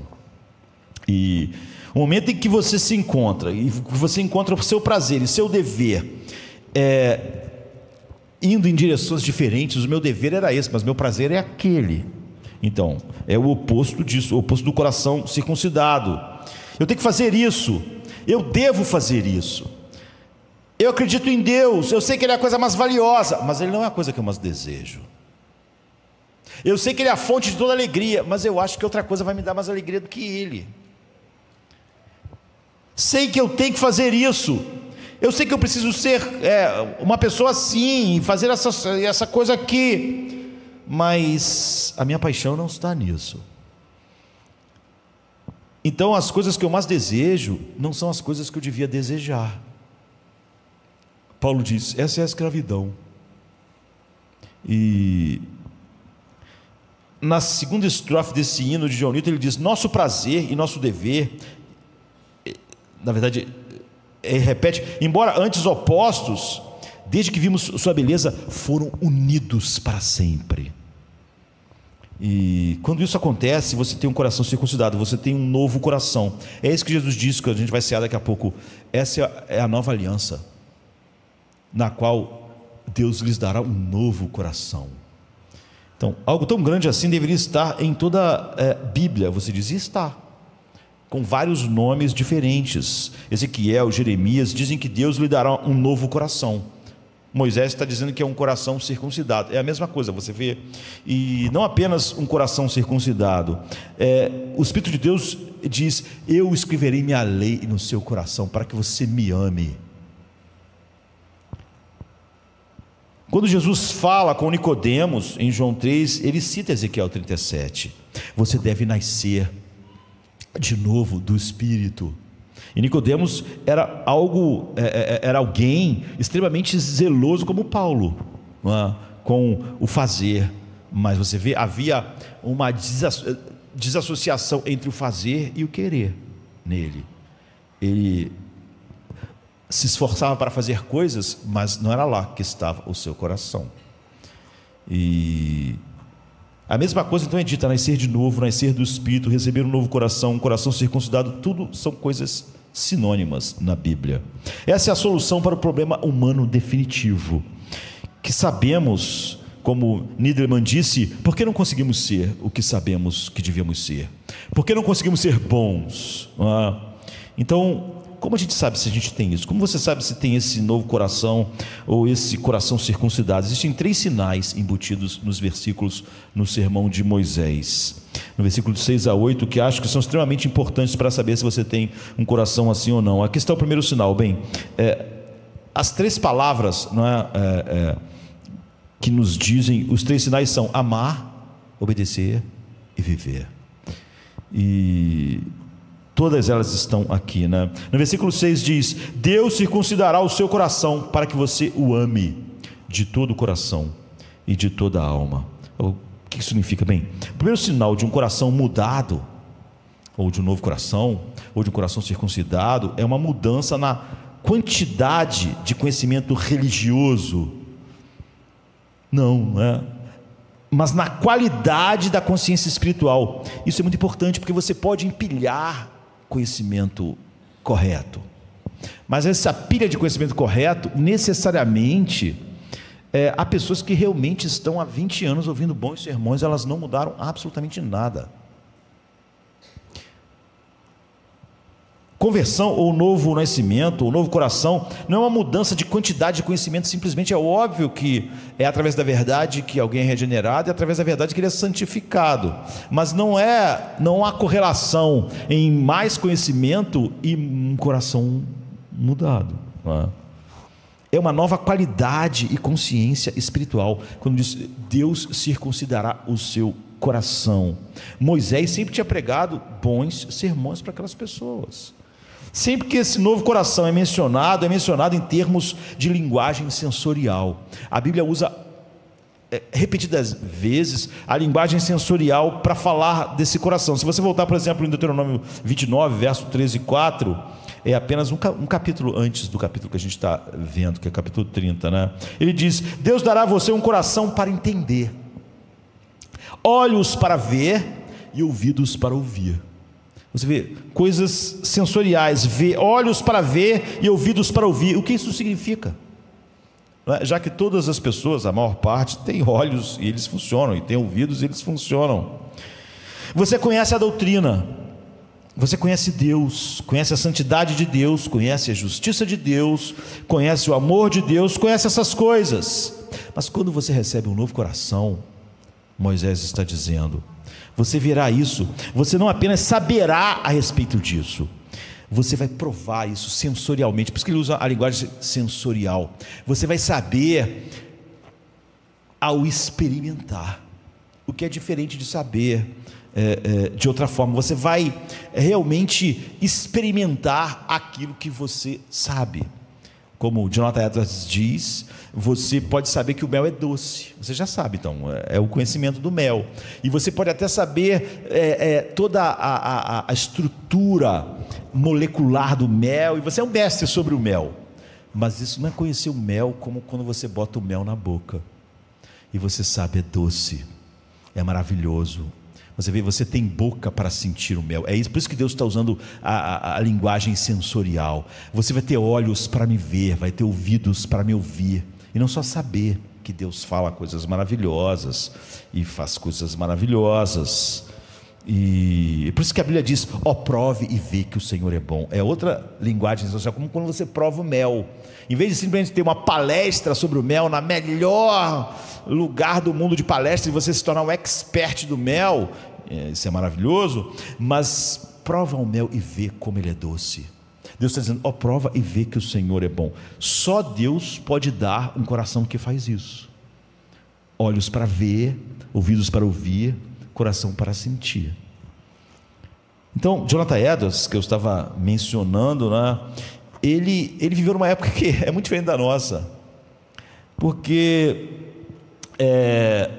E o momento em que você se encontra, e você encontra o seu prazer e seu dever, é, indo em direções diferentes. O meu dever era esse, mas meu prazer é aquele. Então, é o oposto disso, o oposto do coração circuncidado. Eu tenho que fazer isso. Eu devo fazer isso. Eu acredito em Deus, eu sei que Ele é a coisa mais valiosa, mas Ele não é a coisa que eu mais desejo. Eu sei que Ele é a fonte de toda alegria, mas eu acho que outra coisa vai me dar mais alegria do que Ele. Sei que eu tenho que fazer isso, eu sei que eu preciso ser é, uma pessoa assim, fazer essa, essa coisa aqui, mas a minha paixão não está nisso. Então, as coisas que eu mais desejo não são as coisas que eu devia desejar. Paulo diz: essa é a escravidão. E na segunda estrofe desse hino de João Newton, ele diz: Nosso prazer e nosso dever, na verdade, ele repete, embora antes opostos, desde que vimos sua beleza, foram unidos para sempre. E quando isso acontece, você tem um coração circuncidado, você tem um novo coração. É isso que Jesus disse, que a gente vai cear daqui a pouco. Essa é a nova aliança, na qual Deus lhes dará um novo coração. Então, algo tão grande assim deveria estar em toda a é, Bíblia. Você diz, está com vários nomes diferentes. Ezequiel, Jeremias dizem que Deus lhe dará um novo coração. Moisés está dizendo que é um coração circuncidado. É a mesma coisa, você vê. E não apenas um coração circuncidado. É, o Espírito de Deus diz: Eu escreverei minha lei no seu coração para que você me ame. Quando Jesus fala com Nicodemos em João 3, ele cita Ezequiel 37. Você deve nascer de novo do Espírito. E Nicodemos era algo, é, é, é, era alguém extremamente zeloso como Paulo, com o fazer. Mas você vê, havia uma desassociação entre o fazer e o querer. nele. Ele se esforçava para fazer coisas, mas não era lá que estava o seu coração. E a mesma coisa então é dita: nascer de novo, nascer do Espírito, receber um novo coração, um coração circuncidado, tudo são coisas sinônimas na Bíblia. Essa é a solução para o problema humano definitivo, que sabemos, como Niederman disse, por que não conseguimos ser o que sabemos que devíamos ser? Por que não conseguimos ser bons? Ah, então, como a gente sabe se a gente tem isso? Como você sabe se tem esse novo coração ou esse coração circuncidado? Existem três sinais embutidos nos versículos no sermão de Moisés. No versículo de 6 a 8, que acho que são extremamente importantes para saber se você tem um coração assim ou não. Aqui está o primeiro sinal. Bem, é, as três palavras não é, é, é, que nos dizem, os três sinais são amar, obedecer e viver. E Todas elas estão aqui, né? No versículo 6 diz: Deus circuncidará o seu coração para que você o ame de todo o coração e de toda a alma. O que isso significa? Bem, o primeiro sinal de um coração mudado, ou de um novo coração, ou de um coração circuncidado, é uma mudança na quantidade de conhecimento religioso. Não, é? Mas na qualidade da consciência espiritual. Isso é muito importante porque você pode empilhar conhecimento correto. Mas essa pilha de conhecimento correto, necessariamente, é, há pessoas que realmente estão há 20 anos ouvindo bons sermões, elas não mudaram absolutamente nada. Conversão ou novo nascimento, ou novo coração, não é uma mudança de quantidade de conhecimento, simplesmente é óbvio que é através da verdade que alguém é regenerado e é através da verdade que ele é santificado. Mas não é, não há correlação em mais conhecimento e um coração mudado. É? é uma nova qualidade e consciência espiritual. Quando diz Deus circuncidará o seu coração. Moisés sempre tinha pregado bons sermões para aquelas pessoas. Sempre que esse novo coração é mencionado, é mencionado em termos de linguagem sensorial. A Bíblia usa é, repetidas vezes a linguagem sensorial para falar desse coração. Se você voltar, por exemplo, em Deuteronômio 29, verso 13 e 4, é apenas um, capítulo antes do capítulo que a gente está vendo, que é capítulo 30, né? Ele diz: Deus dará a você um coração para entender, olhos para ver e ouvidos para ouvir. Você vê coisas sensoriais, vê olhos para ver e ouvidos para ouvir. O que isso significa? É? Já que todas as pessoas, a maior parte, têm olhos e eles funcionam, e têm ouvidos e eles funcionam. Você conhece a doutrina, você conhece Deus, conhece a santidade de Deus, conhece a justiça de Deus, conhece o amor de Deus, conhece essas coisas. Mas quando você recebe um novo coração, Moisés está dizendo: você verá isso, você não apenas saberá a respeito disso, você vai provar isso sensorialmente, por isso que ele usa a linguagem sensorial. Você vai saber ao experimentar, o que é diferente de saber é, é, de outra forma. Você vai realmente experimentar aquilo que você sabe. Como Jonathan Edwards diz, você pode saber que o mel é doce. Você já sabe, então, é, é o conhecimento do mel. E você pode até saber é, é, toda a, a, a estrutura molecular do mel, e você é um mestre sobre o mel. Mas isso não é conhecer o mel como quando você bota o mel na boca. E você sabe, é doce, é maravilhoso, você vê, você tem boca para sentir o mel. É isso, por isso que Deus está usando a, a, a, linguagem sensorial. Você vai ter olhos para me ver, vai ter ouvidos para me ouvir. E não só saber que Deus fala coisas maravilhosas e faz coisas maravilhosas. E por isso que a Bíblia diz: ó, prove e vê que o Senhor é bom. É outra linguagem social, como quando você prova o mel. Em vez de simplesmente ter uma palestra sobre o mel na melhor lugar do mundo de palestra e você se tornar um expert do mel, é, isso é maravilhoso, mas prova o mel e vê como ele é doce. Deus está dizendo, ó, oh, prova e vê que o Senhor é bom. Só Deus pode dar um coração que faz isso. Olhos para ver, ouvidos para ouvir, coração para sentir. Então, Jonathan Edwards, que eu estava mencionando, né, ele, ele viveu numa época que é muito diferente da nossa, porque é,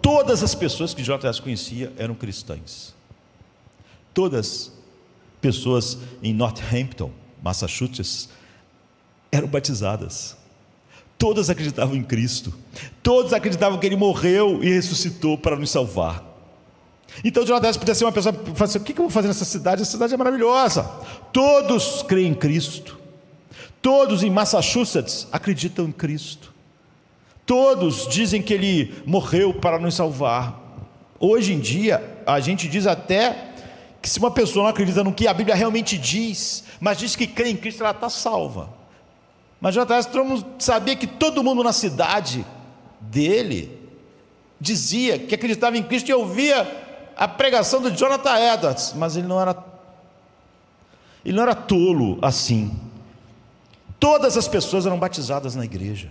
todas as pessoas que Edwards conhecia eram cristãs, todas pessoas em Northampton, Massachusetts, eram batizadas. Todas acreditavam em Cristo. Todos acreditavam que Ele morreu e ressuscitou para nos salvar. Então, Jonathan podia ser uma pessoa que assim: o que eu vou fazer nessa cidade? Essa cidade é maravilhosa. Todos creem em Cristo. Todos em Massachusetts acreditam em Cristo. Todos dizem que Ele morreu para nos salvar. Hoje em dia, a gente diz até que se uma pessoa não acredita no que a Bíblia realmente diz, mas diz que crê em Cristo, ela está salva. Mas Jonathan Edwards sabia que todo mundo na cidade dele dizia que acreditava em Cristo e ouvia a pregação do Jonathan Edwards, mas ele não era ele não era tolo assim. Todas as pessoas eram batizadas na igreja.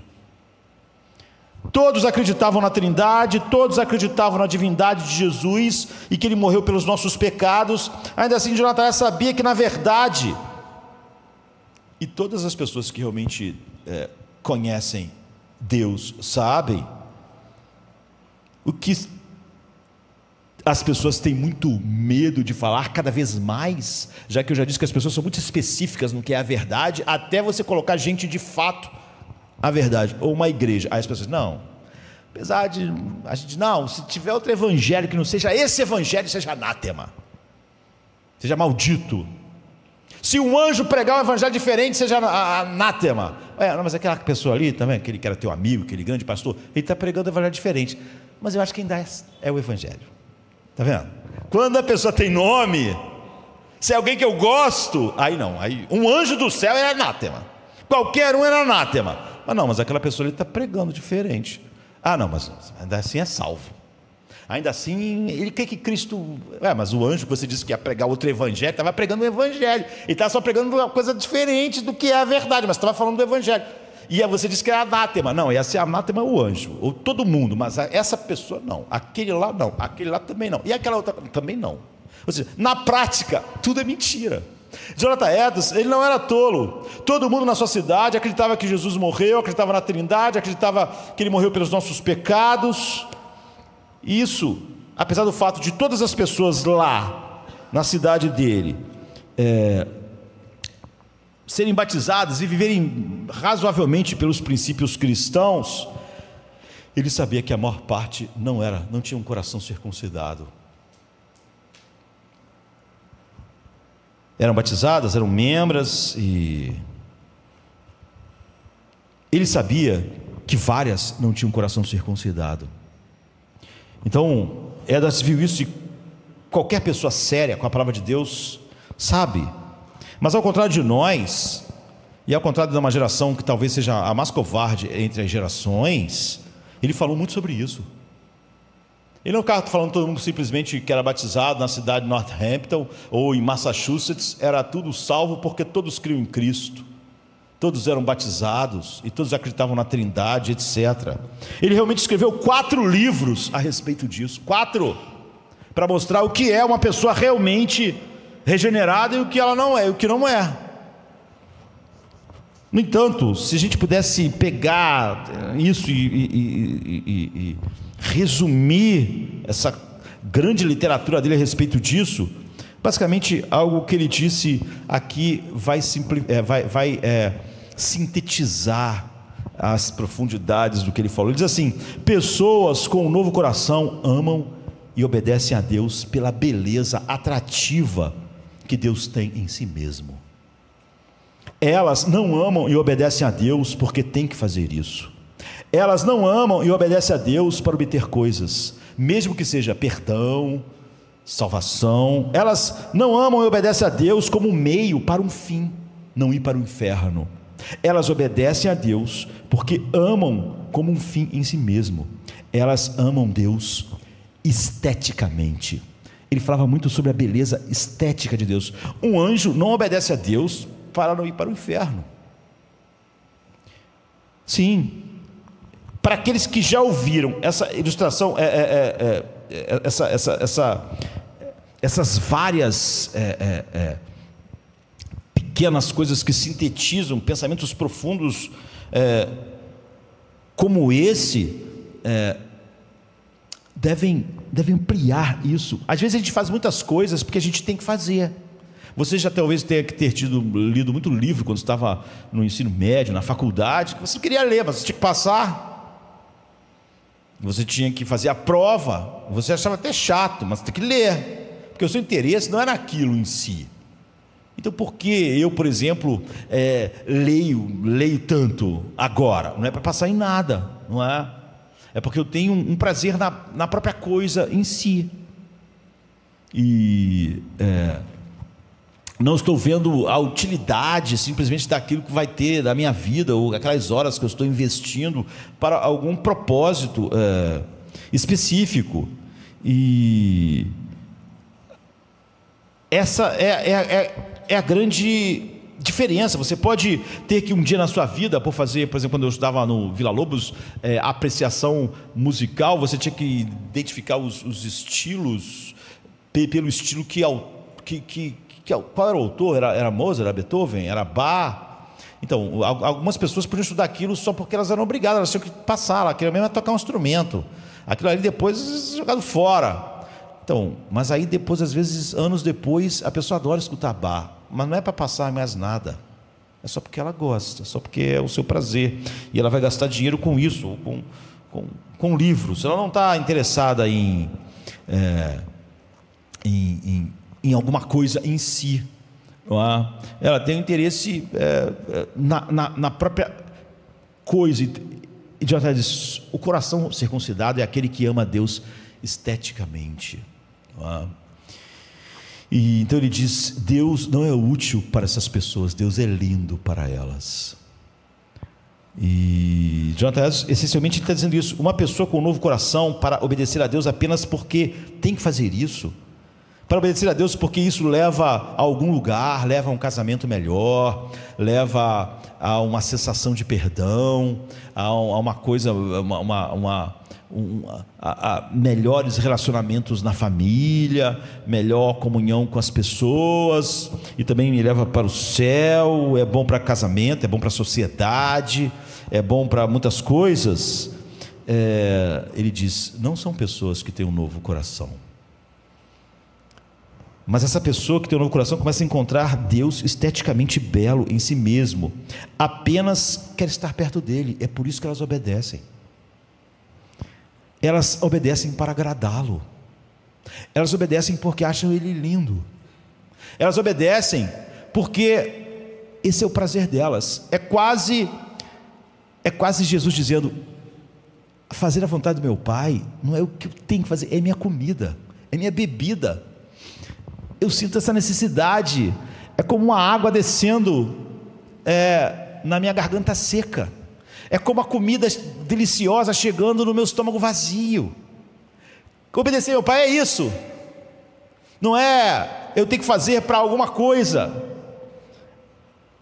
Todos acreditavam na Trindade, todos acreditavam na divindade de Jesus e que ele morreu pelos nossos pecados. Ainda assim, Jonathan sabia que na verdade, e todas as pessoas que realmente é, conhecem Deus sabem, o que as pessoas têm muito medo de falar cada vez mais, já que eu já disse que as pessoas são muito específicas no que é a verdade, até você colocar gente de fato a verdade, ou uma igreja. Aí as pessoas, não, apesar de a gente, não, se tiver outro evangelho que não seja esse evangelho, seja anátema, seja maldito. Se um anjo pregar um evangelho diferente, seja anátema. É, não, mas aquela pessoa ali também, aquele que era teu amigo, aquele grande pastor, ele está pregando um evangelho diferente. Mas eu acho que ainda é, é o evangelho. Está vendo? Quando a pessoa tem nome, se é alguém que eu gosto, aí não, aí um anjo do céu é anátema. Qualquer um era anátema. Mas não, mas aquela pessoa ele está pregando diferente. Ah, não, mas ainda assim é salvo. Ainda assim, ele quer que Cristo. É, mas o anjo que você disse que ia pregar outro evangelho, estava pregando o evangelho. Ele estava só pregando uma coisa diferente do que é a verdade, mas estava falando do evangelho. E você disse que é anátema. Não, esse anátema é o anjo, ou todo mundo, mas essa pessoa não. Aquele lá não, aquele lá também não. E aquela outra também não. Ou seja, na prática, tudo é mentira. Jonathan Edwards, ele não era tolo. Todo mundo na sua cidade acreditava que Jesus morreu, acreditava na Trindade, acreditava que ele morreu pelos nossos pecados. Isso, apesar do fato de todas as pessoas lá, na cidade dele, é, serem batizadas e viverem razoavelmente pelos princípios cristãos, ele sabia que a maior parte não era, não tinha um coração circuncidado. Eram batizadas, eram membras e ele sabia que várias não tinham um coração circuncidado. Então, Edas viu isso e qualquer pessoa séria com a palavra de Deus sabe mas ao contrário de nós, e ao contrário de uma geração que talvez seja a mais covarde entre as gerações, ele falou muito sobre isso. Ele não estava falando todo mundo simplesmente que era batizado na cidade de Northampton ou em Massachusetts, era tudo salvo porque todos criam em Cristo. Todos eram batizados e todos acreditavam na Trindade, etc. Ele realmente escreveu quatro livros a respeito disso quatro para mostrar o que é uma pessoa realmente regenerada e o que ela não é, e o que não é. No entanto, se a gente pudesse pegar isso e, e, e, e resumir essa grande literatura dele a respeito disso, basicamente algo que ele disse aqui vai, simpli, é, vai, vai é, sintetizar as profundidades do que ele falou. Ele diz assim: pessoas com um novo coração amam e obedecem a Deus pela beleza atrativa que Deus tem em si mesmo. Elas não amam e obedecem a Deus porque têm que fazer isso. Elas não amam e obedecem a Deus para obter coisas, mesmo que seja perdão, salvação. Elas não amam e obedecem a Deus como meio para um fim, não ir para o inferno. Elas obedecem a Deus porque amam como um fim em si mesmo. Elas amam Deus esteticamente ele falava muito sobre a beleza estética de Deus. Um anjo não obedece a Deus para não ir para o inferno. Sim, para aqueles que já ouviram essa ilustração, é, é, é, é essa, essa, essa, essas várias é, é, pequenas coisas que sintetizam pensamentos profundos como esse, devem, devem ampliar isso. Às vezes a gente faz muitas coisas porque a gente tem que fazer. Você já talvez tenha que ter tido, lido muito livro quando estava no ensino médio, na faculdade, que você queria ler, mas você tinha que passar. Você tinha que fazer a prova. Você achava até chato, mas tem que ler. Porque o seu interesse não era aquilo em si. Então, por que eu, por exemplo, é, leio, leio tanto agora? Não é para passar em nada, não é? É porque eu tenho um, prazer na, na própria coisa em si. E é, não estou vendo a utilidade simplesmente daquilo que vai ter da minha vida, ou aquelas horas que eu estou investindo para algum propósito é, específico. E essa é, é, é é a grande diferença. Você pode ter que um dia na sua vida, por fazer, por exemplo, quando eu estudava no Vila Lobos, é, apreciação musical, você tinha que identificar os, os estilos pelo estilo que, que, que, que, qual era o autor? Era, era Mozart, era Beethoven, era Bach. Então, algumas pessoas podiam estudar aquilo só porque elas eram obrigadas, elas tinham que passar, elas queriam mesmo tocar um instrumento. Aquilo ali depois jogado fora. Então, mas aí depois, às vezes, anos depois, a pessoa adora escutar bar, mas não é para passar mais nada. É só porque ela gosta, só porque é o seu prazer. E ela vai gastar dinheiro com isso, com, com, com livros. Ela não está interessada em, é, em, em, em, alguma coisa em si. É? Ela tem interesse é, é, na, na, na, própria coisa. E já diz, o coração circuncidado é aquele que ama Deus esteticamente. Ah. E então ele diz: Deus não é útil para essas pessoas, Deus é lindo para elas. E Jonathan essencialmente está dizendo isso. Uma pessoa com um novo coração para obedecer a Deus apenas porque tem que fazer isso, para obedecer a Deus porque isso leva a algum lugar, leva a um casamento melhor, leva a uma sensação de perdão, a uma coisa, uma, uma, uma um, a, a melhores relacionamentos na família, melhor comunhão com as pessoas, e também me leva para o céu, é bom para casamento, é bom para a sociedade, é bom para muitas coisas. É, ele diz: não são pessoas que têm um novo coração. Mas essa pessoa que tem um novo coração começa a encontrar Deus esteticamente belo em si mesmo, apenas quer estar perto dele, é por isso que elas obedecem elas obedecem para agradá-lo. Elas obedecem porque acham ele lindo. Elas obedecem porque esse é o prazer delas. É quase é quase Jesus dizendo: fazer a vontade do meu Pai não é o que eu tenho que fazer, é minha comida, é minha bebida. Eu sinto essa necessidade. É como uma água descendo é, na minha garganta seca. É como a comida deliciosa chegando no meu estômago vazio. Obedecer meu pai é isso. Não é eu tenho que fazer para alguma coisa.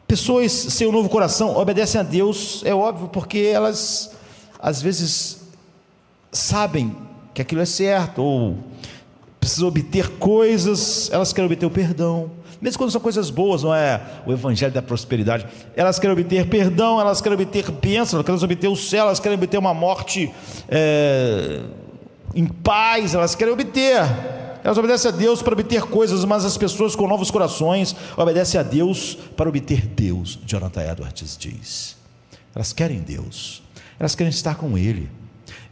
Pessoas sem um novo coração obedecem a Deus, é óbvio, porque elas às vezes sabem que aquilo é certo, ou precisam obter coisas, elas querem obter o perdão, mesmo quando são coisas boas, não é o evangelho da prosperidade. Elas querem obter perdão, elas querem obter bênção, elas querem obter o céu, elas querem obter uma morte é, em paz, elas querem obter. Elas obedecem a Deus para obter coisas, mas as pessoas com novos corações obedecem a Deus para obter Deus, Jonathan Edwards diz. Elas querem Deus, elas querem estar com Ele,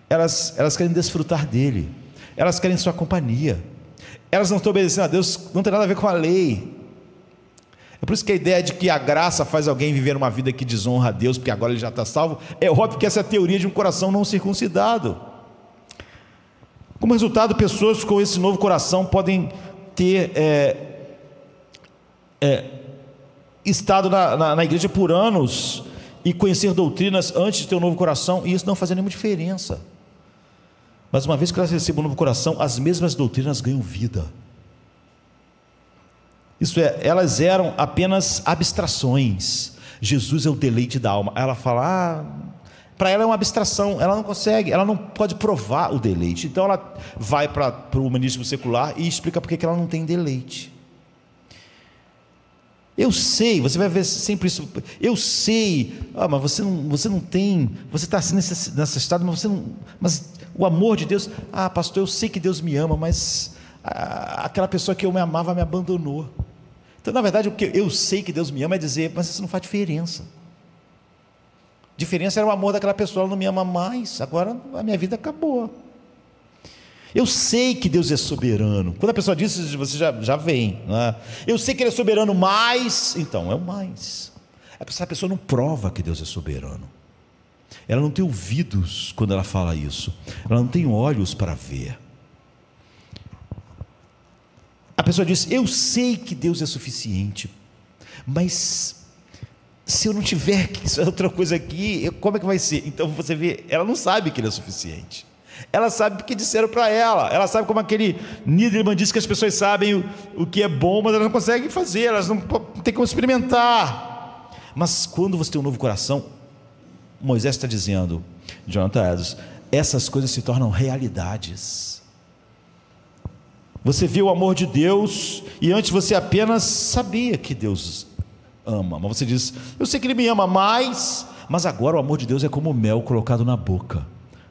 elas, elas querem desfrutar dEle, elas querem Sua companhia, elas não estão obedecendo a Deus, não tem nada a ver com a lei, é por isso que a ideia de que a graça faz alguém viver uma vida que desonra a Deus, porque agora ele já está salvo, é óbvio que essa é a teoria de um coração não circuncidado. Como resultado, pessoas com esse novo coração podem ter é, é, estado na, na, na igreja por anos e conhecer doutrinas antes de ter um novo coração, e isso não faz nenhuma diferença. Mas uma vez que elas recebem um novo coração, as mesmas doutrinas ganham vida. Isso é, elas eram apenas abstrações. Jesus é o deleite da alma. Ela fala, ah, para ela é uma abstração, ela não consegue, ela não pode provar o deleite. Então ela vai para o humanismo secular e explica por que ela não tem deleite. Eu sei, você vai ver sempre isso. Eu sei, ah, mas você não, você não tem, você está assim nesse, nesse estado, mas você não. Mas o amor de Deus, ah, pastor, eu sei que Deus me ama, mas ah, aquela pessoa que eu me amava me abandonou. Então, na verdade, o que eu sei que Deus me ama é dizer, mas isso não faz diferença. Diferença era o amor daquela pessoa, ela não me ama mais, agora a minha vida acabou. Eu sei que Deus é soberano. Quando a pessoa diz você já, já vem. É? Eu sei que Ele é soberano mais, então é o mais. Essa pessoa não prova que Deus é soberano. Ela não tem ouvidos quando ela fala isso. Ela não tem olhos para ver. A pessoa diz: Eu sei que Deus é suficiente, mas se eu não tiver outra coisa aqui, como é que vai ser? Então você vê, ela não sabe que ele é suficiente. Ela sabe porque disseram para ela. Ela sabe como aquele Niederman diz que as pessoas sabem o, o que é bom, mas elas não conseguem fazer, elas não, não têm como experimentar. Mas quando você tem um novo coração, Moisés está dizendo, Jonathan Edwards, essas coisas se tornam realidades. Você viu o amor de Deus e antes você apenas sabia que Deus ama, mas você diz, eu sei que Ele me ama mais, mas agora o amor de Deus é como mel colocado na boca.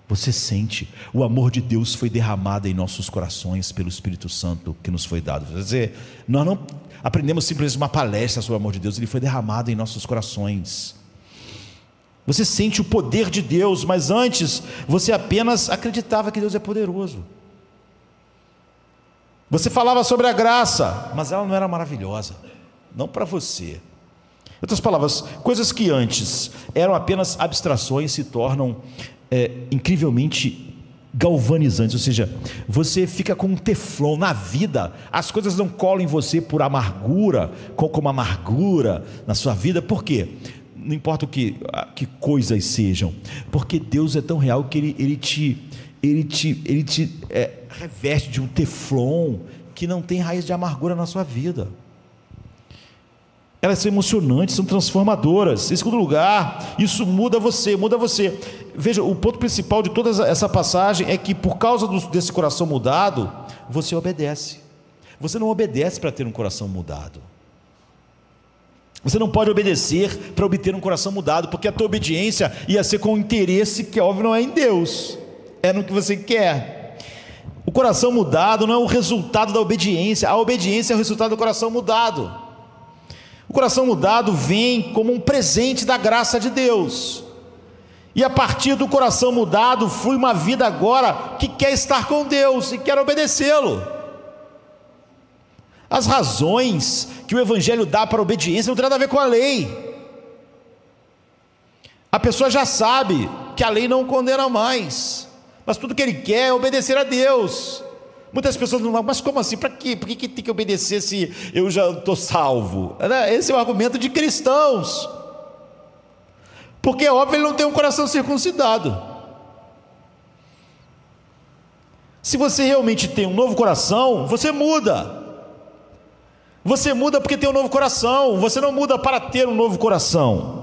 Você sente, o amor de Deus foi derramado em nossos corações pelo Espírito Santo que nos foi dado. Quer dizer, nós não aprendemos simplesmente uma palestra sobre o amor de Deus, ele foi derramado em nossos corações. Você sente o poder de Deus, mas antes você apenas acreditava que Deus é poderoso. Você falava sobre a graça, mas ela não era maravilhosa, não para você. Em outras palavras, coisas que antes eram apenas abstrações se tornam é, incrivelmente galvanizantes, ou seja, você fica com um teflon na vida, as coisas não colam em você por amargura, como amargura na sua vida, por quê? Não importa o que, que coisas sejam, porque Deus é tão real que Ele, ele te, ele te, ele te é, reveste de um teflon que não tem raiz de amargura na sua vida. Elas são emocionantes, são transformadoras. Em segundo lugar, isso muda você, muda você. Veja, o ponto principal de toda essa passagem é que por causa desse coração mudado, você obedece. Você não obedece para ter um coração mudado. Você não pode obedecer para obter um coração mudado, porque a tua obediência ia ser com um interesse que, óbvio, não é em Deus, é no que você quer. O coração mudado não é o resultado da obediência, a obediência é o resultado do coração mudado. O coração mudado vem como um presente da graça de Deus. E a partir do coração mudado, flui uma vida agora que quer estar com Deus e quer obedecê-lo. As razões que o Evangelho dá para a obediência não tem nada a ver com a lei. A pessoa já sabe que a lei não condena mais, mas tudo que ele quer é obedecer a Deus. Muitas pessoas não mas como assim? Para quê? Por que, que tem que obedecer se eu já estou salvo? Né? Esse é o argumento de cristãos. Porque é óbvio ele não tem um coração circuncidado. Se você realmente tem um novo coração, você muda. Você muda porque tem um novo coração. Você não muda para ter um novo coração.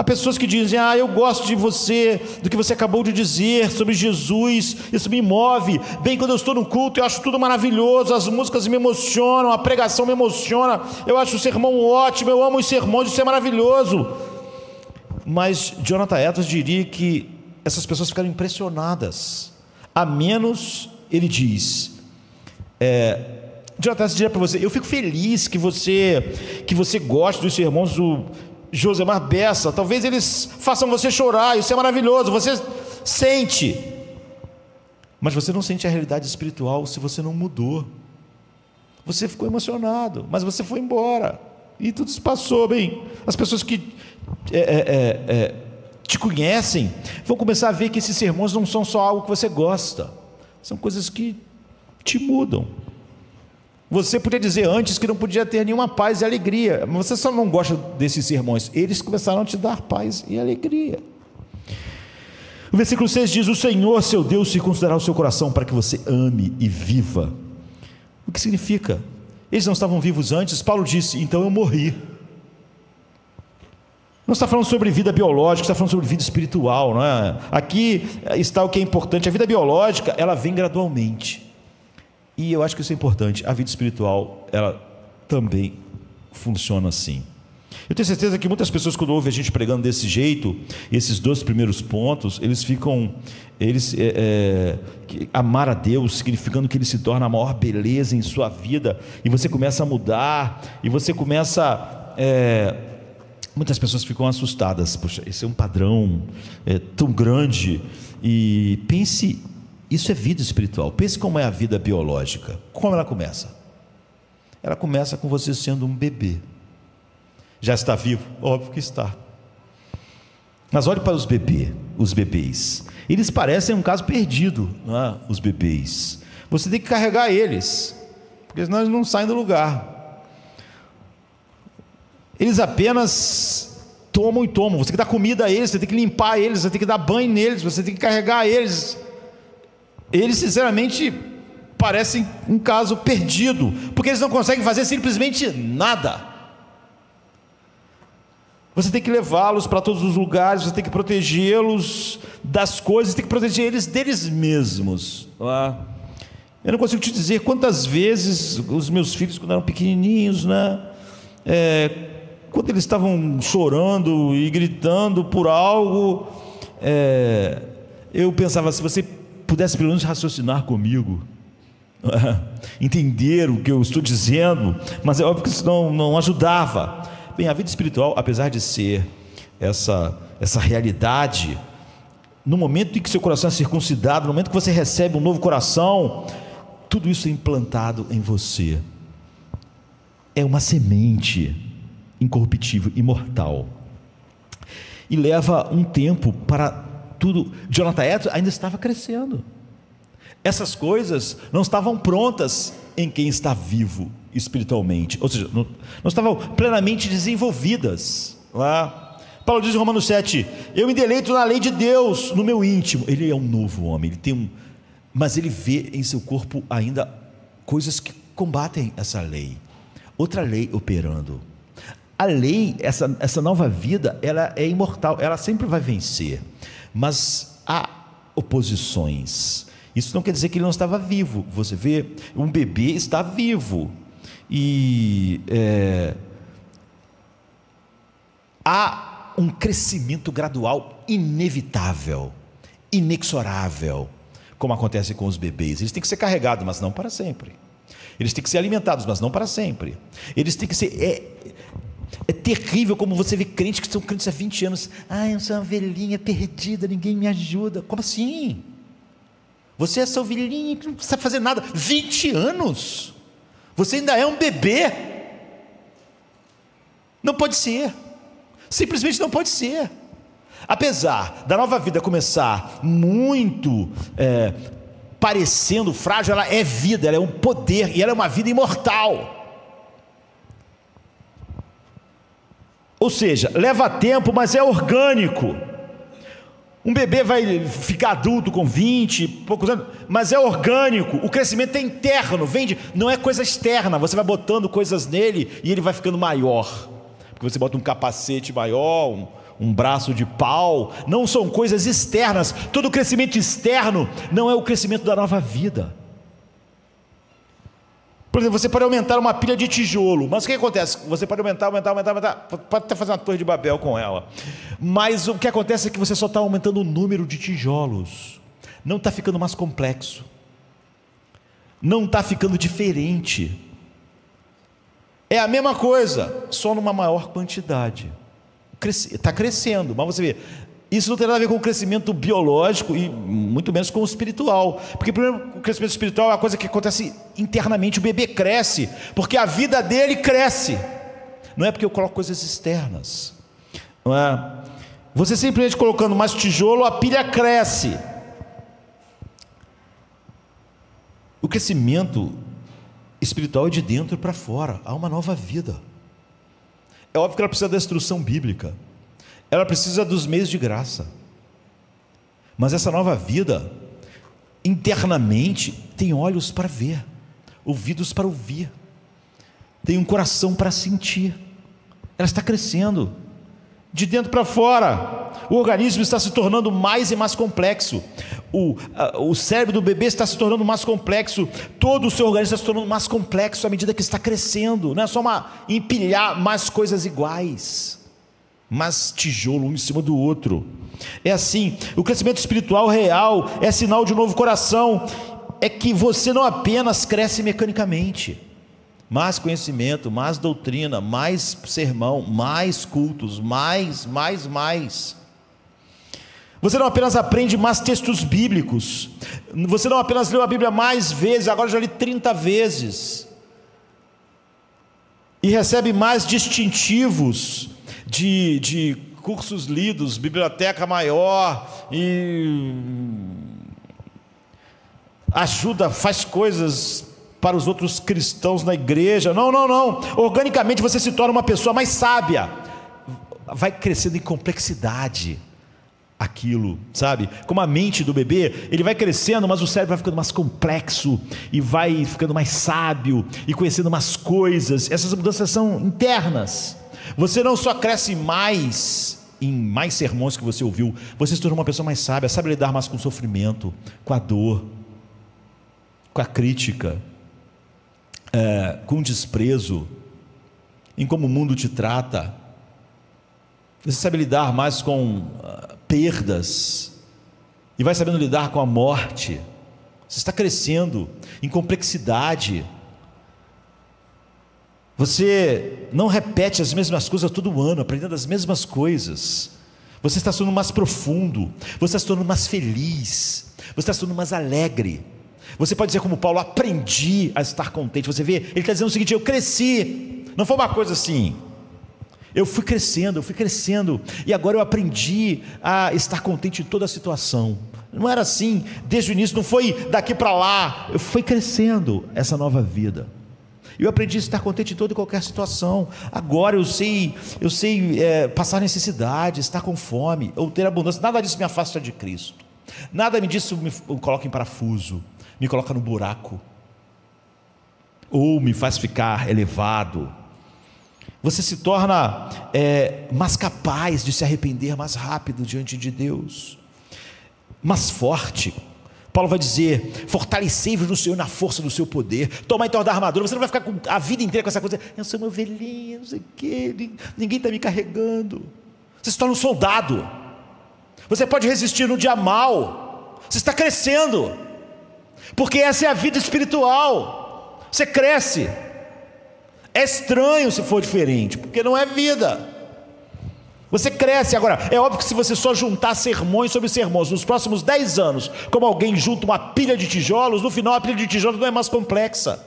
Há pessoas que dizem: Ah, eu gosto de você, do que você acabou de dizer sobre Jesus, isso me move. Bem, quando eu estou no culto, eu acho tudo maravilhoso, as músicas me emocionam, a pregação me emociona, eu acho o sermão ótimo, eu amo os sermões, isso é maravilhoso. Mas Jonathan Edwards diria que essas pessoas ficaram impressionadas, a menos, ele diz, é, Jonathan Edwards diria para você: Eu fico feliz que você, que você goste dos sermões do Josemar Bessa, talvez eles façam você chorar, isso é maravilhoso, você sente. Mas você não sente a realidade espiritual se você não mudou. Você ficou emocionado, mas você foi embora. E tudo se passou bem. As pessoas que é, é, é, é, te conhecem vão começar a ver que esses sermões não são só algo que você gosta, são coisas que te mudam. Você podia dizer antes que não podia ter nenhuma paz e alegria, mas você só não gosta desses sermões. Eles começaram a te dar paz e alegria. O versículo 6 diz: O Senhor, seu Deus, circuncidará o seu coração para que você ame e viva. O que significa? Eles não estavam vivos antes? Paulo disse: Então eu morri. Não está falando sobre vida biológica, está falando sobre vida espiritual. Não é? Aqui está o que é importante: a vida biológica ela vem gradualmente. E eu acho que isso é importante. A vida espiritual, ela também funciona assim. Eu tenho certeza que muitas pessoas, quando ouvem a gente pregando desse jeito, esses dois primeiros pontos, eles ficam. Eles, é, é, amar a Deus, significando que Ele se torna a maior beleza em sua vida, e você começa a mudar, e você começa. É, muitas pessoas ficam assustadas. Poxa, esse é um padrão é, tão grande. E pense, isso é vida espiritual. Pense como é a vida biológica. Como ela começa? Ela começa com você sendo um bebê. Já está vivo? Óbvio que está. Mas olhe para os bebês, os bebês. Eles parecem um caso perdido, é? os bebês. Você tem que carregar eles, porque senão eles não saem do lugar. Eles apenas tomam e tomam. Você tem que dar comida a eles, você tem que limpar eles, você tem que dar banho neles, você tem que carregar eles. Eles, sinceramente, parecem um caso perdido, porque eles não conseguem fazer simplesmente nada. Você tem que levá-los para todos os lugares, você tem que protegê-los das coisas, tem que proteger eles deles mesmos. Eu não consigo te dizer quantas vezes os meus filhos, quando eram pequenininhos, né, é, quando eles estavam chorando e gritando por algo, é, eu pensava, se você pudesse pelo menos raciocinar comigo, entender o que eu estou dizendo, mas é óbvio que isso não, não ajudava. Bem, a vida espiritual, apesar de ser essa, essa realidade, no momento em que seu coração é circuncidado, no momento que você recebe um novo coração, tudo isso é implantado em você. É uma semente incorruptível, imortal. E leva um tempo para tudo. Jonathan Edwards ainda estava crescendo. Essas coisas não estavam prontas em quem está vivo espiritualmente, ou seja, não, não estavam plenamente desenvolvidas. Lá. É? Paulo diz em Romanos 7: Eu me deleito na lei de Deus, no meu íntimo. Ele é um novo homem, ele tem um. Mas ele vê em seu corpo ainda coisas que combatem essa lei. Outra lei operando. A lei, essa, essa nova vida, ela é imortal, ela sempre vai vencer. Mas há oposições. Isso não quer dizer que ele não estava vivo. Você vê, um bebê está vivo. E é, há um crescimento gradual inevitável, inexorável, como acontece com os bebês. Eles têm que ser carregados, mas não para sempre. Eles têm que ser alimentados, mas não para sempre. Eles têm que ser. É, é terrível como você vê crentes que são crentes há 20 anos. Ah, eu sou uma velhinha perdida, ninguém me ajuda. Como assim? Você é essa ovelhinha que não sabe fazer nada. 20 anos. Você ainda é um bebê. Não pode ser. Simplesmente não pode ser. Apesar da nova vida começar muito é, parecendo frágil, ela é vida, ela é um poder e ela é uma vida imortal. Ou seja, leva tempo, mas é orgânico. Um bebê vai ficar adulto com 20 poucos anos, mas é orgânico. O crescimento é interno, vem de, não é coisa externa. Você vai botando coisas nele e ele vai ficando maior. Porque você bota um capacete maior, um, um braço de pau. Não são coisas externas. Todo crescimento externo não é o crescimento da nova vida. Por exemplo, você pode aumentar uma pilha de tijolo, mas o que acontece? Você pode aumentar, aumentar, aumentar, aumentar, pode até fazer uma torre de Babel com ela. Mas o que acontece é que você só está aumentando o número de tijolos, não está ficando mais complexo, não está ficando diferente. É a mesma coisa, só numa maior quantidade. Está crescendo, mas você vê, isso não tem nada a ver com o crescimento biológico e muito menos com o espiritual. Porque, primeiro, o crescimento espiritual é uma coisa que acontece internamente. O bebê cresce, porque a vida dele cresce. Não é porque eu coloco coisas externas. Não é? Você simplesmente colocando mais tijolo, a pilha cresce. O crescimento espiritual é de dentro para fora. Há uma nova vida. É óbvio que ela precisa da instrução bíblica. Ela precisa dos meios de graça. Mas essa nova vida, internamente, tem olhos para ver, ouvidos para ouvir, tem um coração para sentir. Ela está crescendo, de dentro para fora. O organismo está se tornando mais e mais complexo. o, o cérebro do bebê está se tornando mais complexo, todo o seu organismo está se tornando mais complexo à medida que está crescendo. Não é só uma, empilhar mais coisas iguais, mais tijolo um em cima do outro. É assim, o crescimento espiritual real é sinal de um novo coração, é que você não apenas cresce mecanicamente, mais conhecimento, mais doutrina, mais sermão, mais cultos, mais, mais, mais. Você não apenas aprende mais textos bíblicos, você não apenas leu a Bíblia mais vezes, agora já li 30 vezes, e recebe mais distintivos de, de cursos lidos, biblioteca maior, e ajuda, faz coisas para os outros cristãos na igreja. Não, não, não. Organicamente você se torna uma pessoa mais sábia, vai crescendo em complexidade aquilo, sabe? Como a mente do bebê, ele vai crescendo, mas o cérebro vai ficando mais complexo e vai ficando mais sábio e conhecendo mais coisas. Essas mudanças são internas. Você não só cresce mais em mais sermões que você ouviu, você se torna uma pessoa mais sábia, sabe lidar mais com o sofrimento, com a dor, com a crítica, é, com o desprezo, em como o mundo te trata. Você sabe lidar mais com perdas e vai sabendo lidar com a morte. Você está crescendo em complexidade. Você não repete as mesmas coisas todo ano, aprendendo as mesmas coisas. Você está se tornando mais profundo, você está se tornando mais feliz, você está se tornando mais alegre. Você pode dizer como Paulo, aprendi a estar contente. Você vê, ele está dizendo o seguinte: eu cresci. Não foi uma coisa assim, eu fui crescendo, eu fui crescendo, e agora eu aprendi a estar contente em toda a situação. Não era assim desde o início, não foi daqui para lá, eu fui crescendo essa nova vida. Eu aprendi a estar contente em toda e qualquer situação. Agora eu sei, eu sei é, passar necessidade, estar com fome, ou ter abundância. Nada disso me afasta de Cristo. Nada me disso me coloca em parafuso, me coloca no buraco, ou me faz ficar elevado você se torna é, mais capaz de se arrepender mais rápido diante de Deus, mais forte. Paulo vai dizer: fortalecei-vos no Senhor na força do seu poder. Toma então da armadura. Você não vai ficar a vida inteira com essa coisa. Eu sou uma ovelhinha, não sei o quê, ninguém está me carregando. Você se torna um soldado. Você pode resistir no dia mal. Você está crescendo. Porque essa é a vida espiritual. Você cresce. É estranho se for diferente, porque não é vida. Você cresce agora. É óbvio que se você só juntar sermões sobre sermões nos próximos 10 anos, como alguém junta uma pilha de tijolos, no final a pilha de tijolos não é mais complexa.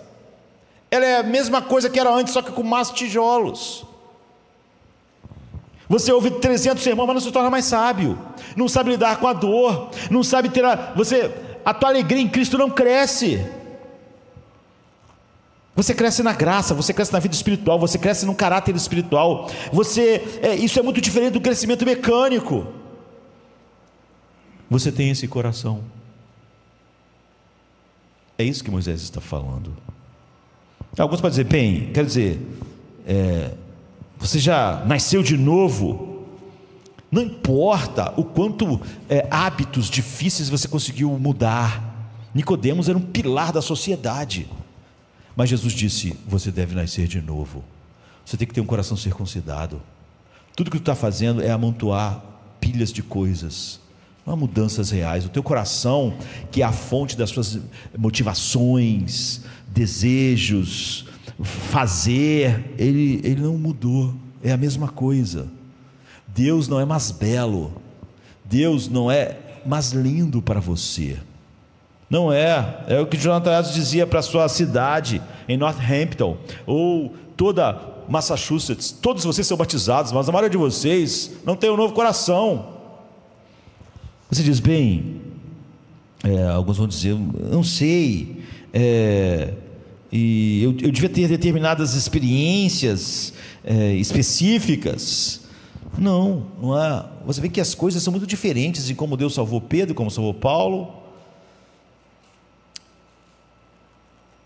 Ela é a mesma coisa que era antes, só que com mais tijolos. Você ouve 300 sermões, mas não se torna mais sábio. Não sabe lidar com a dor, não sabe ter a, você a tua alegria em Cristo não cresce. Você cresce na graça, você cresce na vida espiritual, você cresce no caráter espiritual. Você, é, isso é muito diferente do crescimento mecânico. Você tem esse coração. É isso que Moisés está falando. Alguns podem dizer, bem, quer dizer, é, você já nasceu de novo. Não importa o quanto é, hábitos difíceis você conseguiu mudar. Nicodemos era um pilar da sociedade. Mas Jesus disse: Você deve nascer de novo. Você tem que ter um coração circuncidado. Tudo que tu está fazendo é amontoar pilhas de coisas, não há mudanças reais. O teu coração, que é a fonte das suas motivações, desejos, fazer, ele, ele não mudou, é a mesma coisa. Deus não é mais belo, Deus não é mais lindo para você. Não é. É o que Jonathan Edwards dizia para sua cidade, em Northampton, ou toda Massachusetts. Todos vocês são batizados, mas a maioria de vocês não tem um novo coração. Você diz, bem, é, alguns vão dizer, não sei, é, e eu, eu, devia ter determinadas experiências é, específicas. Não, não é. Você vê que as coisas são muito diferentes em como Deus salvou Pedro, como salvou Paulo.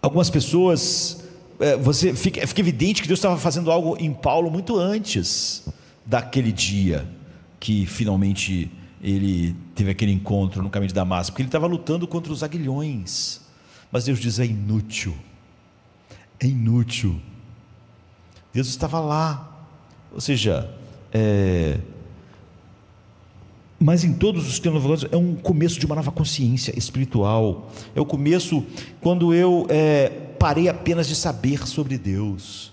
Algumas pessoas, é, você fica, fica evidente que Deus estava fazendo algo em Paulo muito antes daquele dia que finalmente ele teve aquele encontro no caminho de Damasco, porque ele estava lutando contra os aguilhões. Mas Deus diz: é inútil, é inútil. Deus estava lá, ou seja, é, mas em todos os temas é um começo de uma nova consciência espiritual. É o começo quando eu é, parei apenas de saber sobre Deus.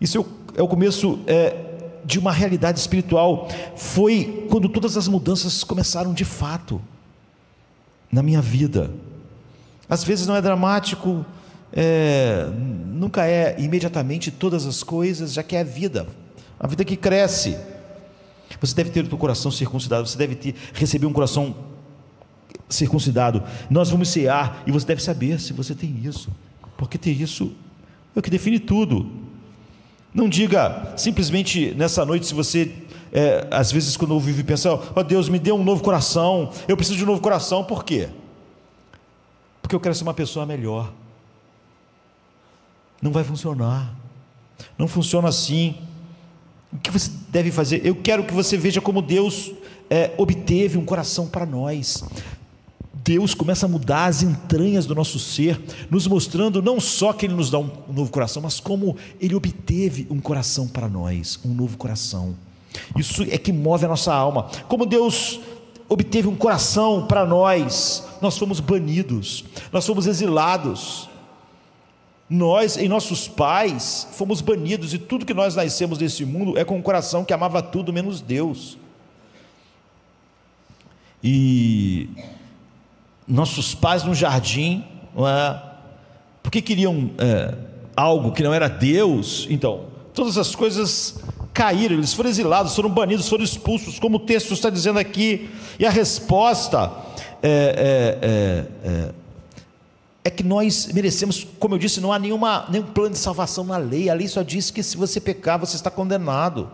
Isso é o, é o começo é, de uma realidade espiritual. Foi quando todas as mudanças começaram de fato na minha vida. Às vezes não é dramático, é, nunca é imediatamente todas as coisas, já que é a vida, a vida que cresce. Você deve ter o seu coração circuncidado, você deve ter, receber um coração circuncidado. Nós vamos cear e você deve saber se você tem isso, porque ter isso é o que define tudo. Não diga simplesmente nessa noite se você é, às vezes quando eu vivo pensa, ó oh, Deus me dê um novo coração, eu preciso de um novo coração, por quê? Porque eu quero ser uma pessoa melhor. Não vai funcionar. Não funciona assim. O que você deve fazer? Eu quero que você veja como Deus é, obteve um coração para nós. Deus começa a mudar as entranhas do nosso ser, nos mostrando não só que Ele nos dá um novo coração, mas como Ele obteve um coração para nós, um novo coração. Isso é que move a nossa alma. Como Deus obteve um coração para nós, nós fomos banidos, nós fomos exilados, nós, em nossos pais, fomos banidos e tudo que nós nascemos nesse mundo é com um coração que amava tudo menos Deus. E nossos pais no jardim, é? porque queriam é, algo que não era Deus, então, todas as coisas caíram, eles foram exilados, foram banidos, foram expulsos, como o texto está dizendo aqui, e a resposta é, é, é, que nós merecemos, como eu disse, não há nenhuma, nenhum plano de salvação na lei. A lei só diz que se você pecar, você está condenado.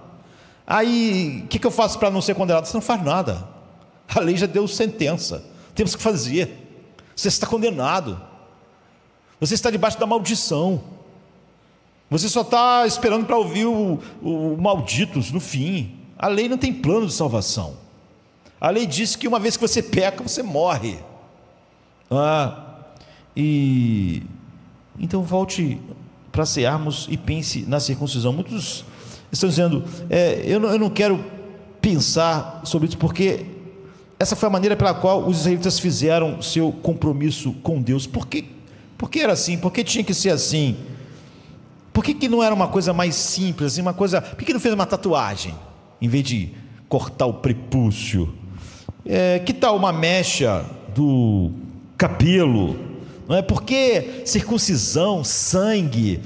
Aí, o que, que eu faço para não ser condenado? Você não faz nada. A lei já deu sentença. Temos que fazer. Você está condenado. Você está debaixo da maldição. Você só está esperando para ouvir o, o, o malditos no fim. A lei não tem plano de salvação. A lei diz que uma vez que você peca, você morre. Ah, e então volte para cearmos e pense na circuncisão. Muitos estão dizendo, é, eu, não, eu não quero pensar sobre isso porque essa foi a maneira pela qual os israelitas fizeram seu compromisso com Deus. Por que, por que era assim? Por que tinha que ser assim? Por que, que não era uma coisa mais simples, assim, uma coisa. Por que não fez uma tatuagem em vez de cortar o prepúcio? É, que tal uma mecha do cabelo? Não é? Porque circuncisão, sangue,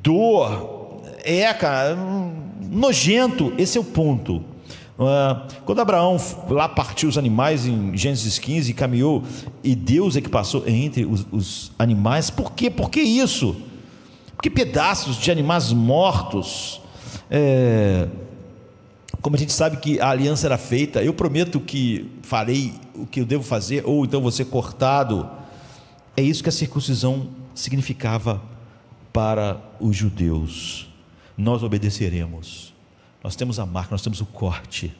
dor, é, cara, nojento, esse é o ponto. É? Quando Abraão lá partiu os animais em Gênesis 15 caminhou, e Deus é que passou entre os, os animais, por quê? Por que isso? Porque pedaços de animais mortos, é, como a gente sabe que a aliança era feita, eu prometo que farei o que eu devo fazer, ou então vou ser cortado é isso que a circuncisão significava para os judeus. Nós obedeceremos. Nós temos a marca, nós temos o corte.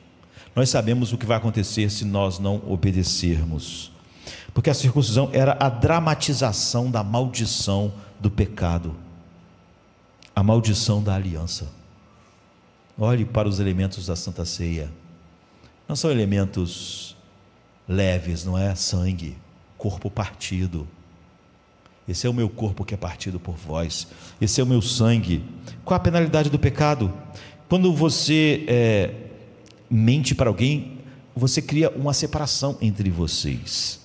Nós sabemos o que vai acontecer se nós não obedecermos. Porque a circuncisão era a dramatização da maldição do pecado, a maldição da aliança. Olhe para os elementos da Santa Ceia. Não são elementos leves, não é sangue, corpo partido esse é o meu corpo que é partido por vós. Esse é o meu sangue. Qual a penalidade do pecado? Quando você é, mente para alguém, você cria uma separação entre vocês.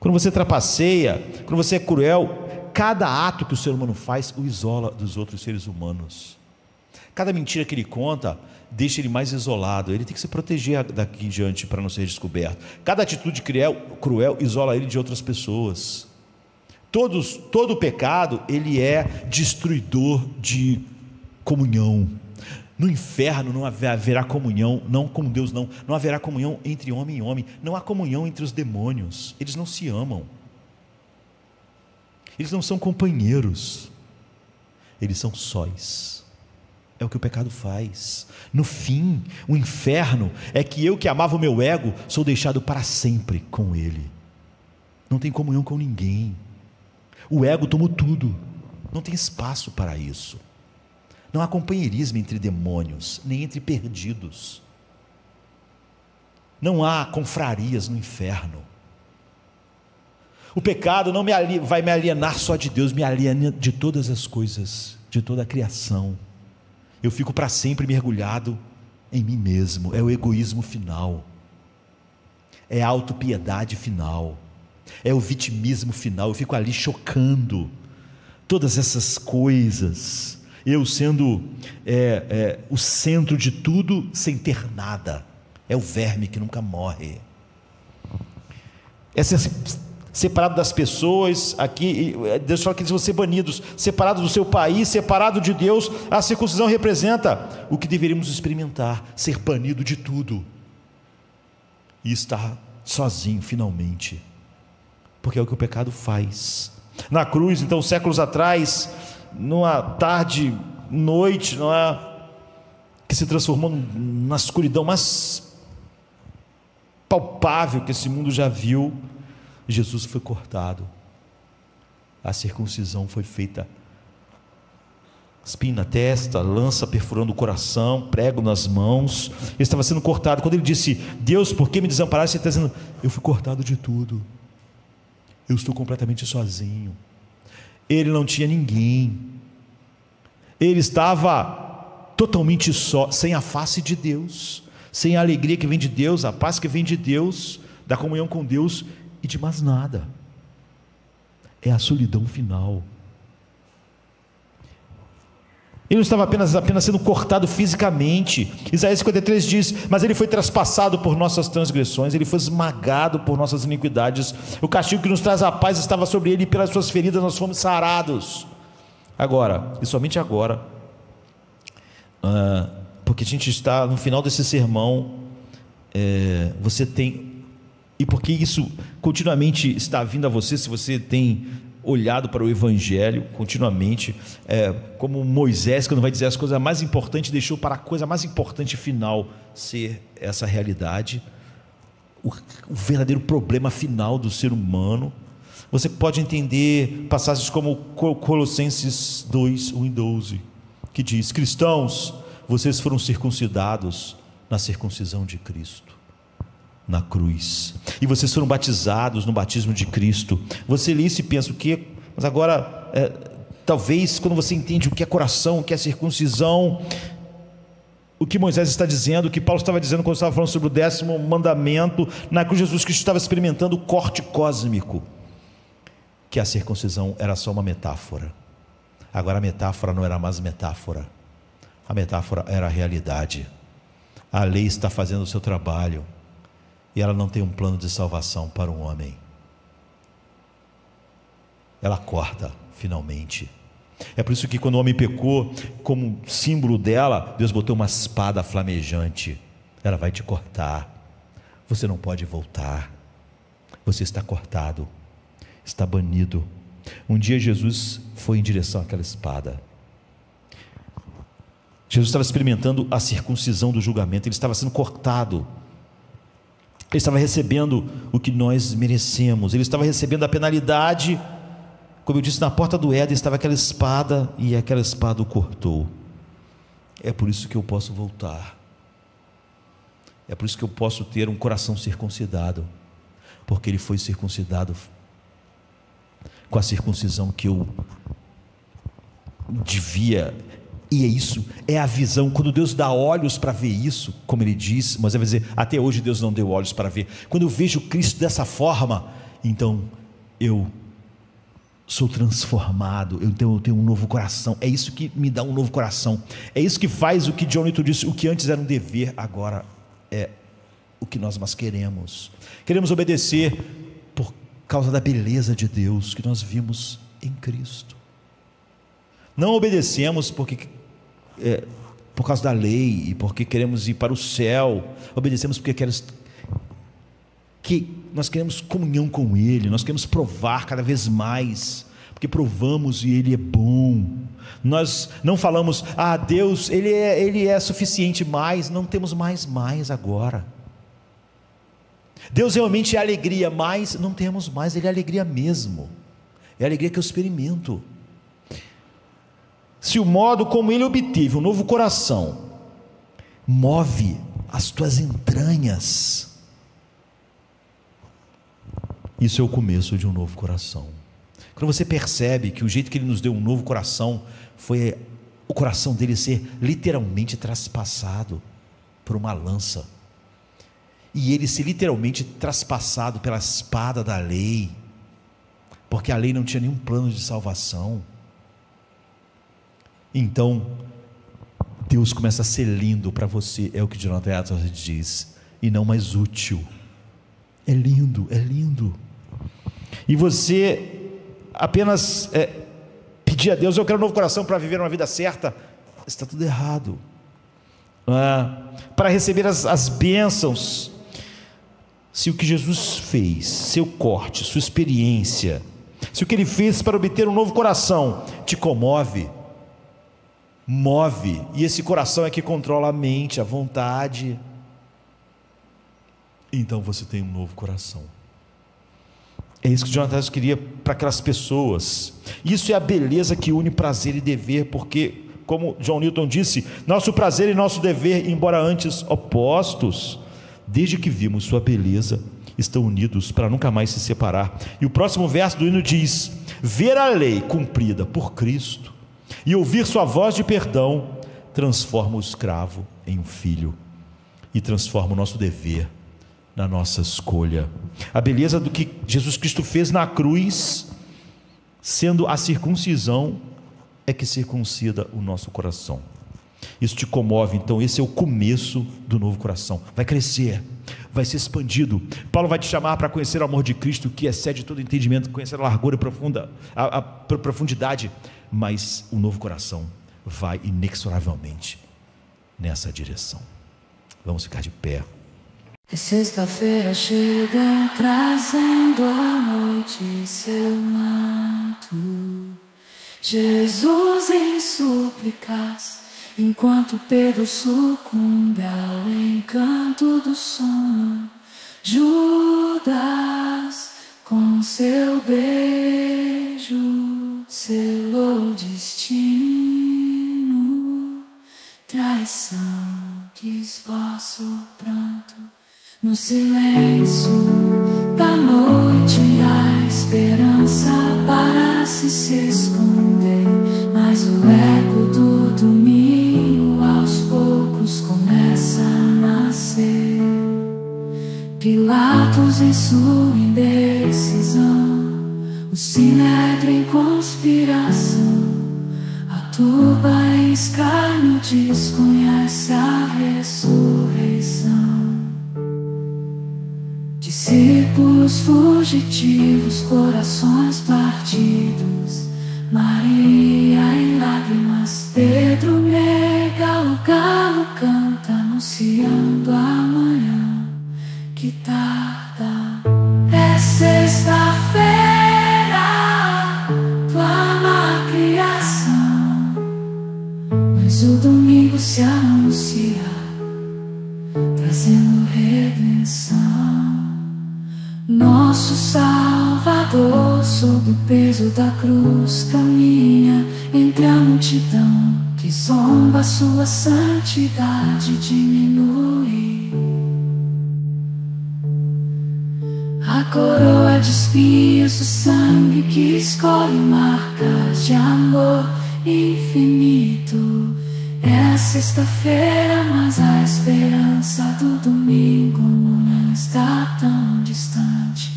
Quando você trapaceia, quando você é cruel, cada ato que o ser humano faz o isola dos outros seres humanos. Cada mentira que ele conta deixa ele mais isolado. Ele tem que se proteger daqui em diante para não ser descoberto. Cada atitude cruel, cruel isola ele de outras pessoas. Todos, todo pecado, ele é destruidor de comunhão. No inferno não haverá comunhão, não com Deus não, não haverá comunhão entre homem e homem, não há comunhão entre os demônios, eles não se amam. Eles não são companheiros. Eles são sóis. É o que o pecado faz. No fim, o inferno é que eu que amava o meu ego sou deixado para sempre com ele. Não tem comunhão com ninguém. O ego tomou tudo. Não tem espaço para isso. Não há companheirismo entre demônios, nem entre perdidos. Não há confrarias no inferno. O pecado não me vai me alienar só de Deus, me aliena de todas as coisas, de toda a criação. Eu fico para sempre mergulhado em mim mesmo, é o egoísmo final, é a autopiedade final, é o vitimismo final. Eu fico ali chocando todas essas coisas, eu sendo é, é, o centro de tudo sem ter nada, é o verme que nunca morre. Essa separado das pessoas, aqui, Deus fala que eles vão ser banidos, separado do seu país, separado de Deus. A circuncisão representa o que deveríamos experimentar, ser banido de tudo e estar sozinho finalmente, porque é o que o pecado faz. Na cruz, então, séculos atrás, numa tarde, noite, não é? que se transformou na escuridão mais palpável que esse mundo já viu Jesus foi cortado, a circuncisão foi feita. Espinho na testa, lança perfurando o coração, prego nas mãos. Ele estava sendo cortado. Quando ele disse, Deus, por que me desamparaste? Ele está dizendo, eu fui cortado de tudo. Eu estou completamente sozinho. Ele não tinha ninguém. Ele estava totalmente só, sem a face de Deus, sem a alegria que vem de Deus, a paz que vem de Deus, da comunhão com Deus e de mais nada. É a solidão final. Ele não estava apenas, apenas sendo cortado fisicamente. Isaías 53 diz: Mas ele foi traspassado por nossas transgressões, ele foi esmagado por nossas iniquidades. O castigo que nos traz a paz estava sobre ele, e pelas suas feridas nós fomos sarados. Agora, e somente agora, uh, porque a gente está no final desse sermão, é, você tem e porque isso continuamente está vindo a você, se você tem olhado para o Evangelho continuamente, é, como Moisés, quando vai dizer as coisas mais importantes, deixou para a coisa mais importante final ser essa realidade, o, o verdadeiro problema final do ser humano. Você pode entender passagens como Colossenses 2, 1 e 12, que diz: Cristãos, vocês foram circuncidados na circuncisão de Cristo na cruz. E vocês foram batizados no batismo de Cristo. Você lê isso e pensa o quê? Mas agora, é, talvez quando você entende o que é coração, o que é circuncisão, o que Moisés está dizendo, o que Paulo estava dizendo quando estava falando sobre o décimo mandamento, na cruz Jesus Cristo estava experimentando o corte cósmico, que a circuncisão era só uma metáfora. Agora a metáfora não era mais metáfora, a metáfora era a realidade. A lei está fazendo o seu trabalho e ela não tem um plano de salvação para um homem. Ela corta, finalmente. É por isso que quando o homem pecou, como símbolo dela, Deus botou uma espada flamejante. Ela vai te cortar. Você não pode voltar. Você está cortado. Está banido. Um dia Jesus foi em direção àquela espada. Jesus estava experimentando a circuncisão do julgamento, ele estava sendo cortado ele estava recebendo o que nós merecemos, ele estava recebendo a penalidade. Como eu disse, na porta do Éden estava aquela espada e aquela espada o cortou. É por isso que eu posso voltar. É por isso que eu posso ter um coração circuncidado, porque ele foi circuncidado com a circuncisão que eu devia e é isso, é a visão. Quando Deus dá olhos para ver isso, como ele diz, mas vai dizer, até hoje Deus não deu olhos para ver. Quando eu vejo Cristo dessa forma, então eu sou transformado, eu tenho, eu tenho um novo coração. É isso que me dá um novo coração. É isso que faz o que John Newton disse, o que antes era um dever, agora é o que nós mais queremos. Queremos obedecer por causa da beleza de Deus que nós vimos em Cristo. Não obedecemos porque é, por causa da lei e porque queremos ir para o céu, obedecemos porque queremos que nós queremos comunhão com Ele, nós queremos provar cada vez mais, porque provamos e Ele é bom. Nós não falamos, ah, Deus, Ele é, Ele é suficiente mais, não temos mais, mais agora. Deus realmente é alegria, mas não temos mais, Ele é alegria mesmo. É a alegria que eu experimento. Se o modo como Ele obteve um novo coração move as tuas entranhas, isso é o começo de um novo coração. Quando você percebe que o jeito que Ele nos deu um novo coração foi o coração dele ser literalmente traspassado por uma lança, e ele ser literalmente traspassado pela espada da lei, porque a lei não tinha nenhum plano de salvação. Então, Deus começa a ser lindo para você, é o que Jonathan Edwards diz, e não mais útil. É lindo, é lindo. E você apenas é, pedir a Deus, eu quero um novo coração para viver uma vida certa, está tudo errado. Ah, para receber as, as bênçãos, se o que Jesus fez, seu corte, sua experiência, se o que ele fez para obter um novo coração te comove, move, e esse coração é que controla a mente, a vontade, então você tem um novo coração. É isso que Jonathan queria para aquelas pessoas. Isso é a beleza que une prazer e dever, porque, como John Newton disse, nosso prazer e nosso dever, embora antes opostos, desde que vimos sua beleza, estão unidos para nunca mais se separar. E o próximo verso do hino diz: Ver a lei cumprida por Cristo e ouvir sua voz de perdão transforma o escravo em um filho e transforma o nosso dever na nossa escolha. A beleza do que Jesus Cristo fez na cruz, sendo a circuncisão, é que circuncida o nosso coração. Isso te comove, então esse é o começo do novo coração. Vai crescer, vai ser expandido. Paulo vai te chamar para conhecer o amor de Cristo, que excede todo entendimento, conhecer a largura profunda, a, a profundidade, mas o novo coração vai inexoravelmente nessa direção. Vamos ficar de pé. É sexta-feira chega trazendo a noite seu manto. Jesus em súplicas Enquanto Pedro sucumbe ao encanto do sono, Judas, com seu beijo, selou destino. Traição que esboça o pranto no silêncio da noite, a esperança parece se esconder, mas o eco do domingo começa a nascer. Pilatos em sua indecisão, o sinédrio em conspiração, a turba em escárnio desconhece a ressurreição. Discípulos fugitivos, corações partidos, Maria em lágrimas, Pedro nega o galo canta anunciando amanhã que tarda. Anuncia, trazendo redenção. Nosso Salvador, sob o peso da cruz, caminha entre a multidão que zomba sua santidade diminui. A coroa de espinhos, o sangue que escolhe marcas de amor infinito. É sexta-feira, mas a esperança do domingo não está tão distante.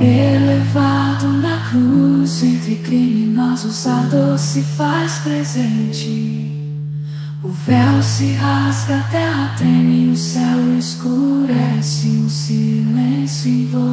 Elevado na cruz entre criminosos, a dor se faz presente. O véu se rasga, a terra treme, o céu escurece, um silêncio envolvente.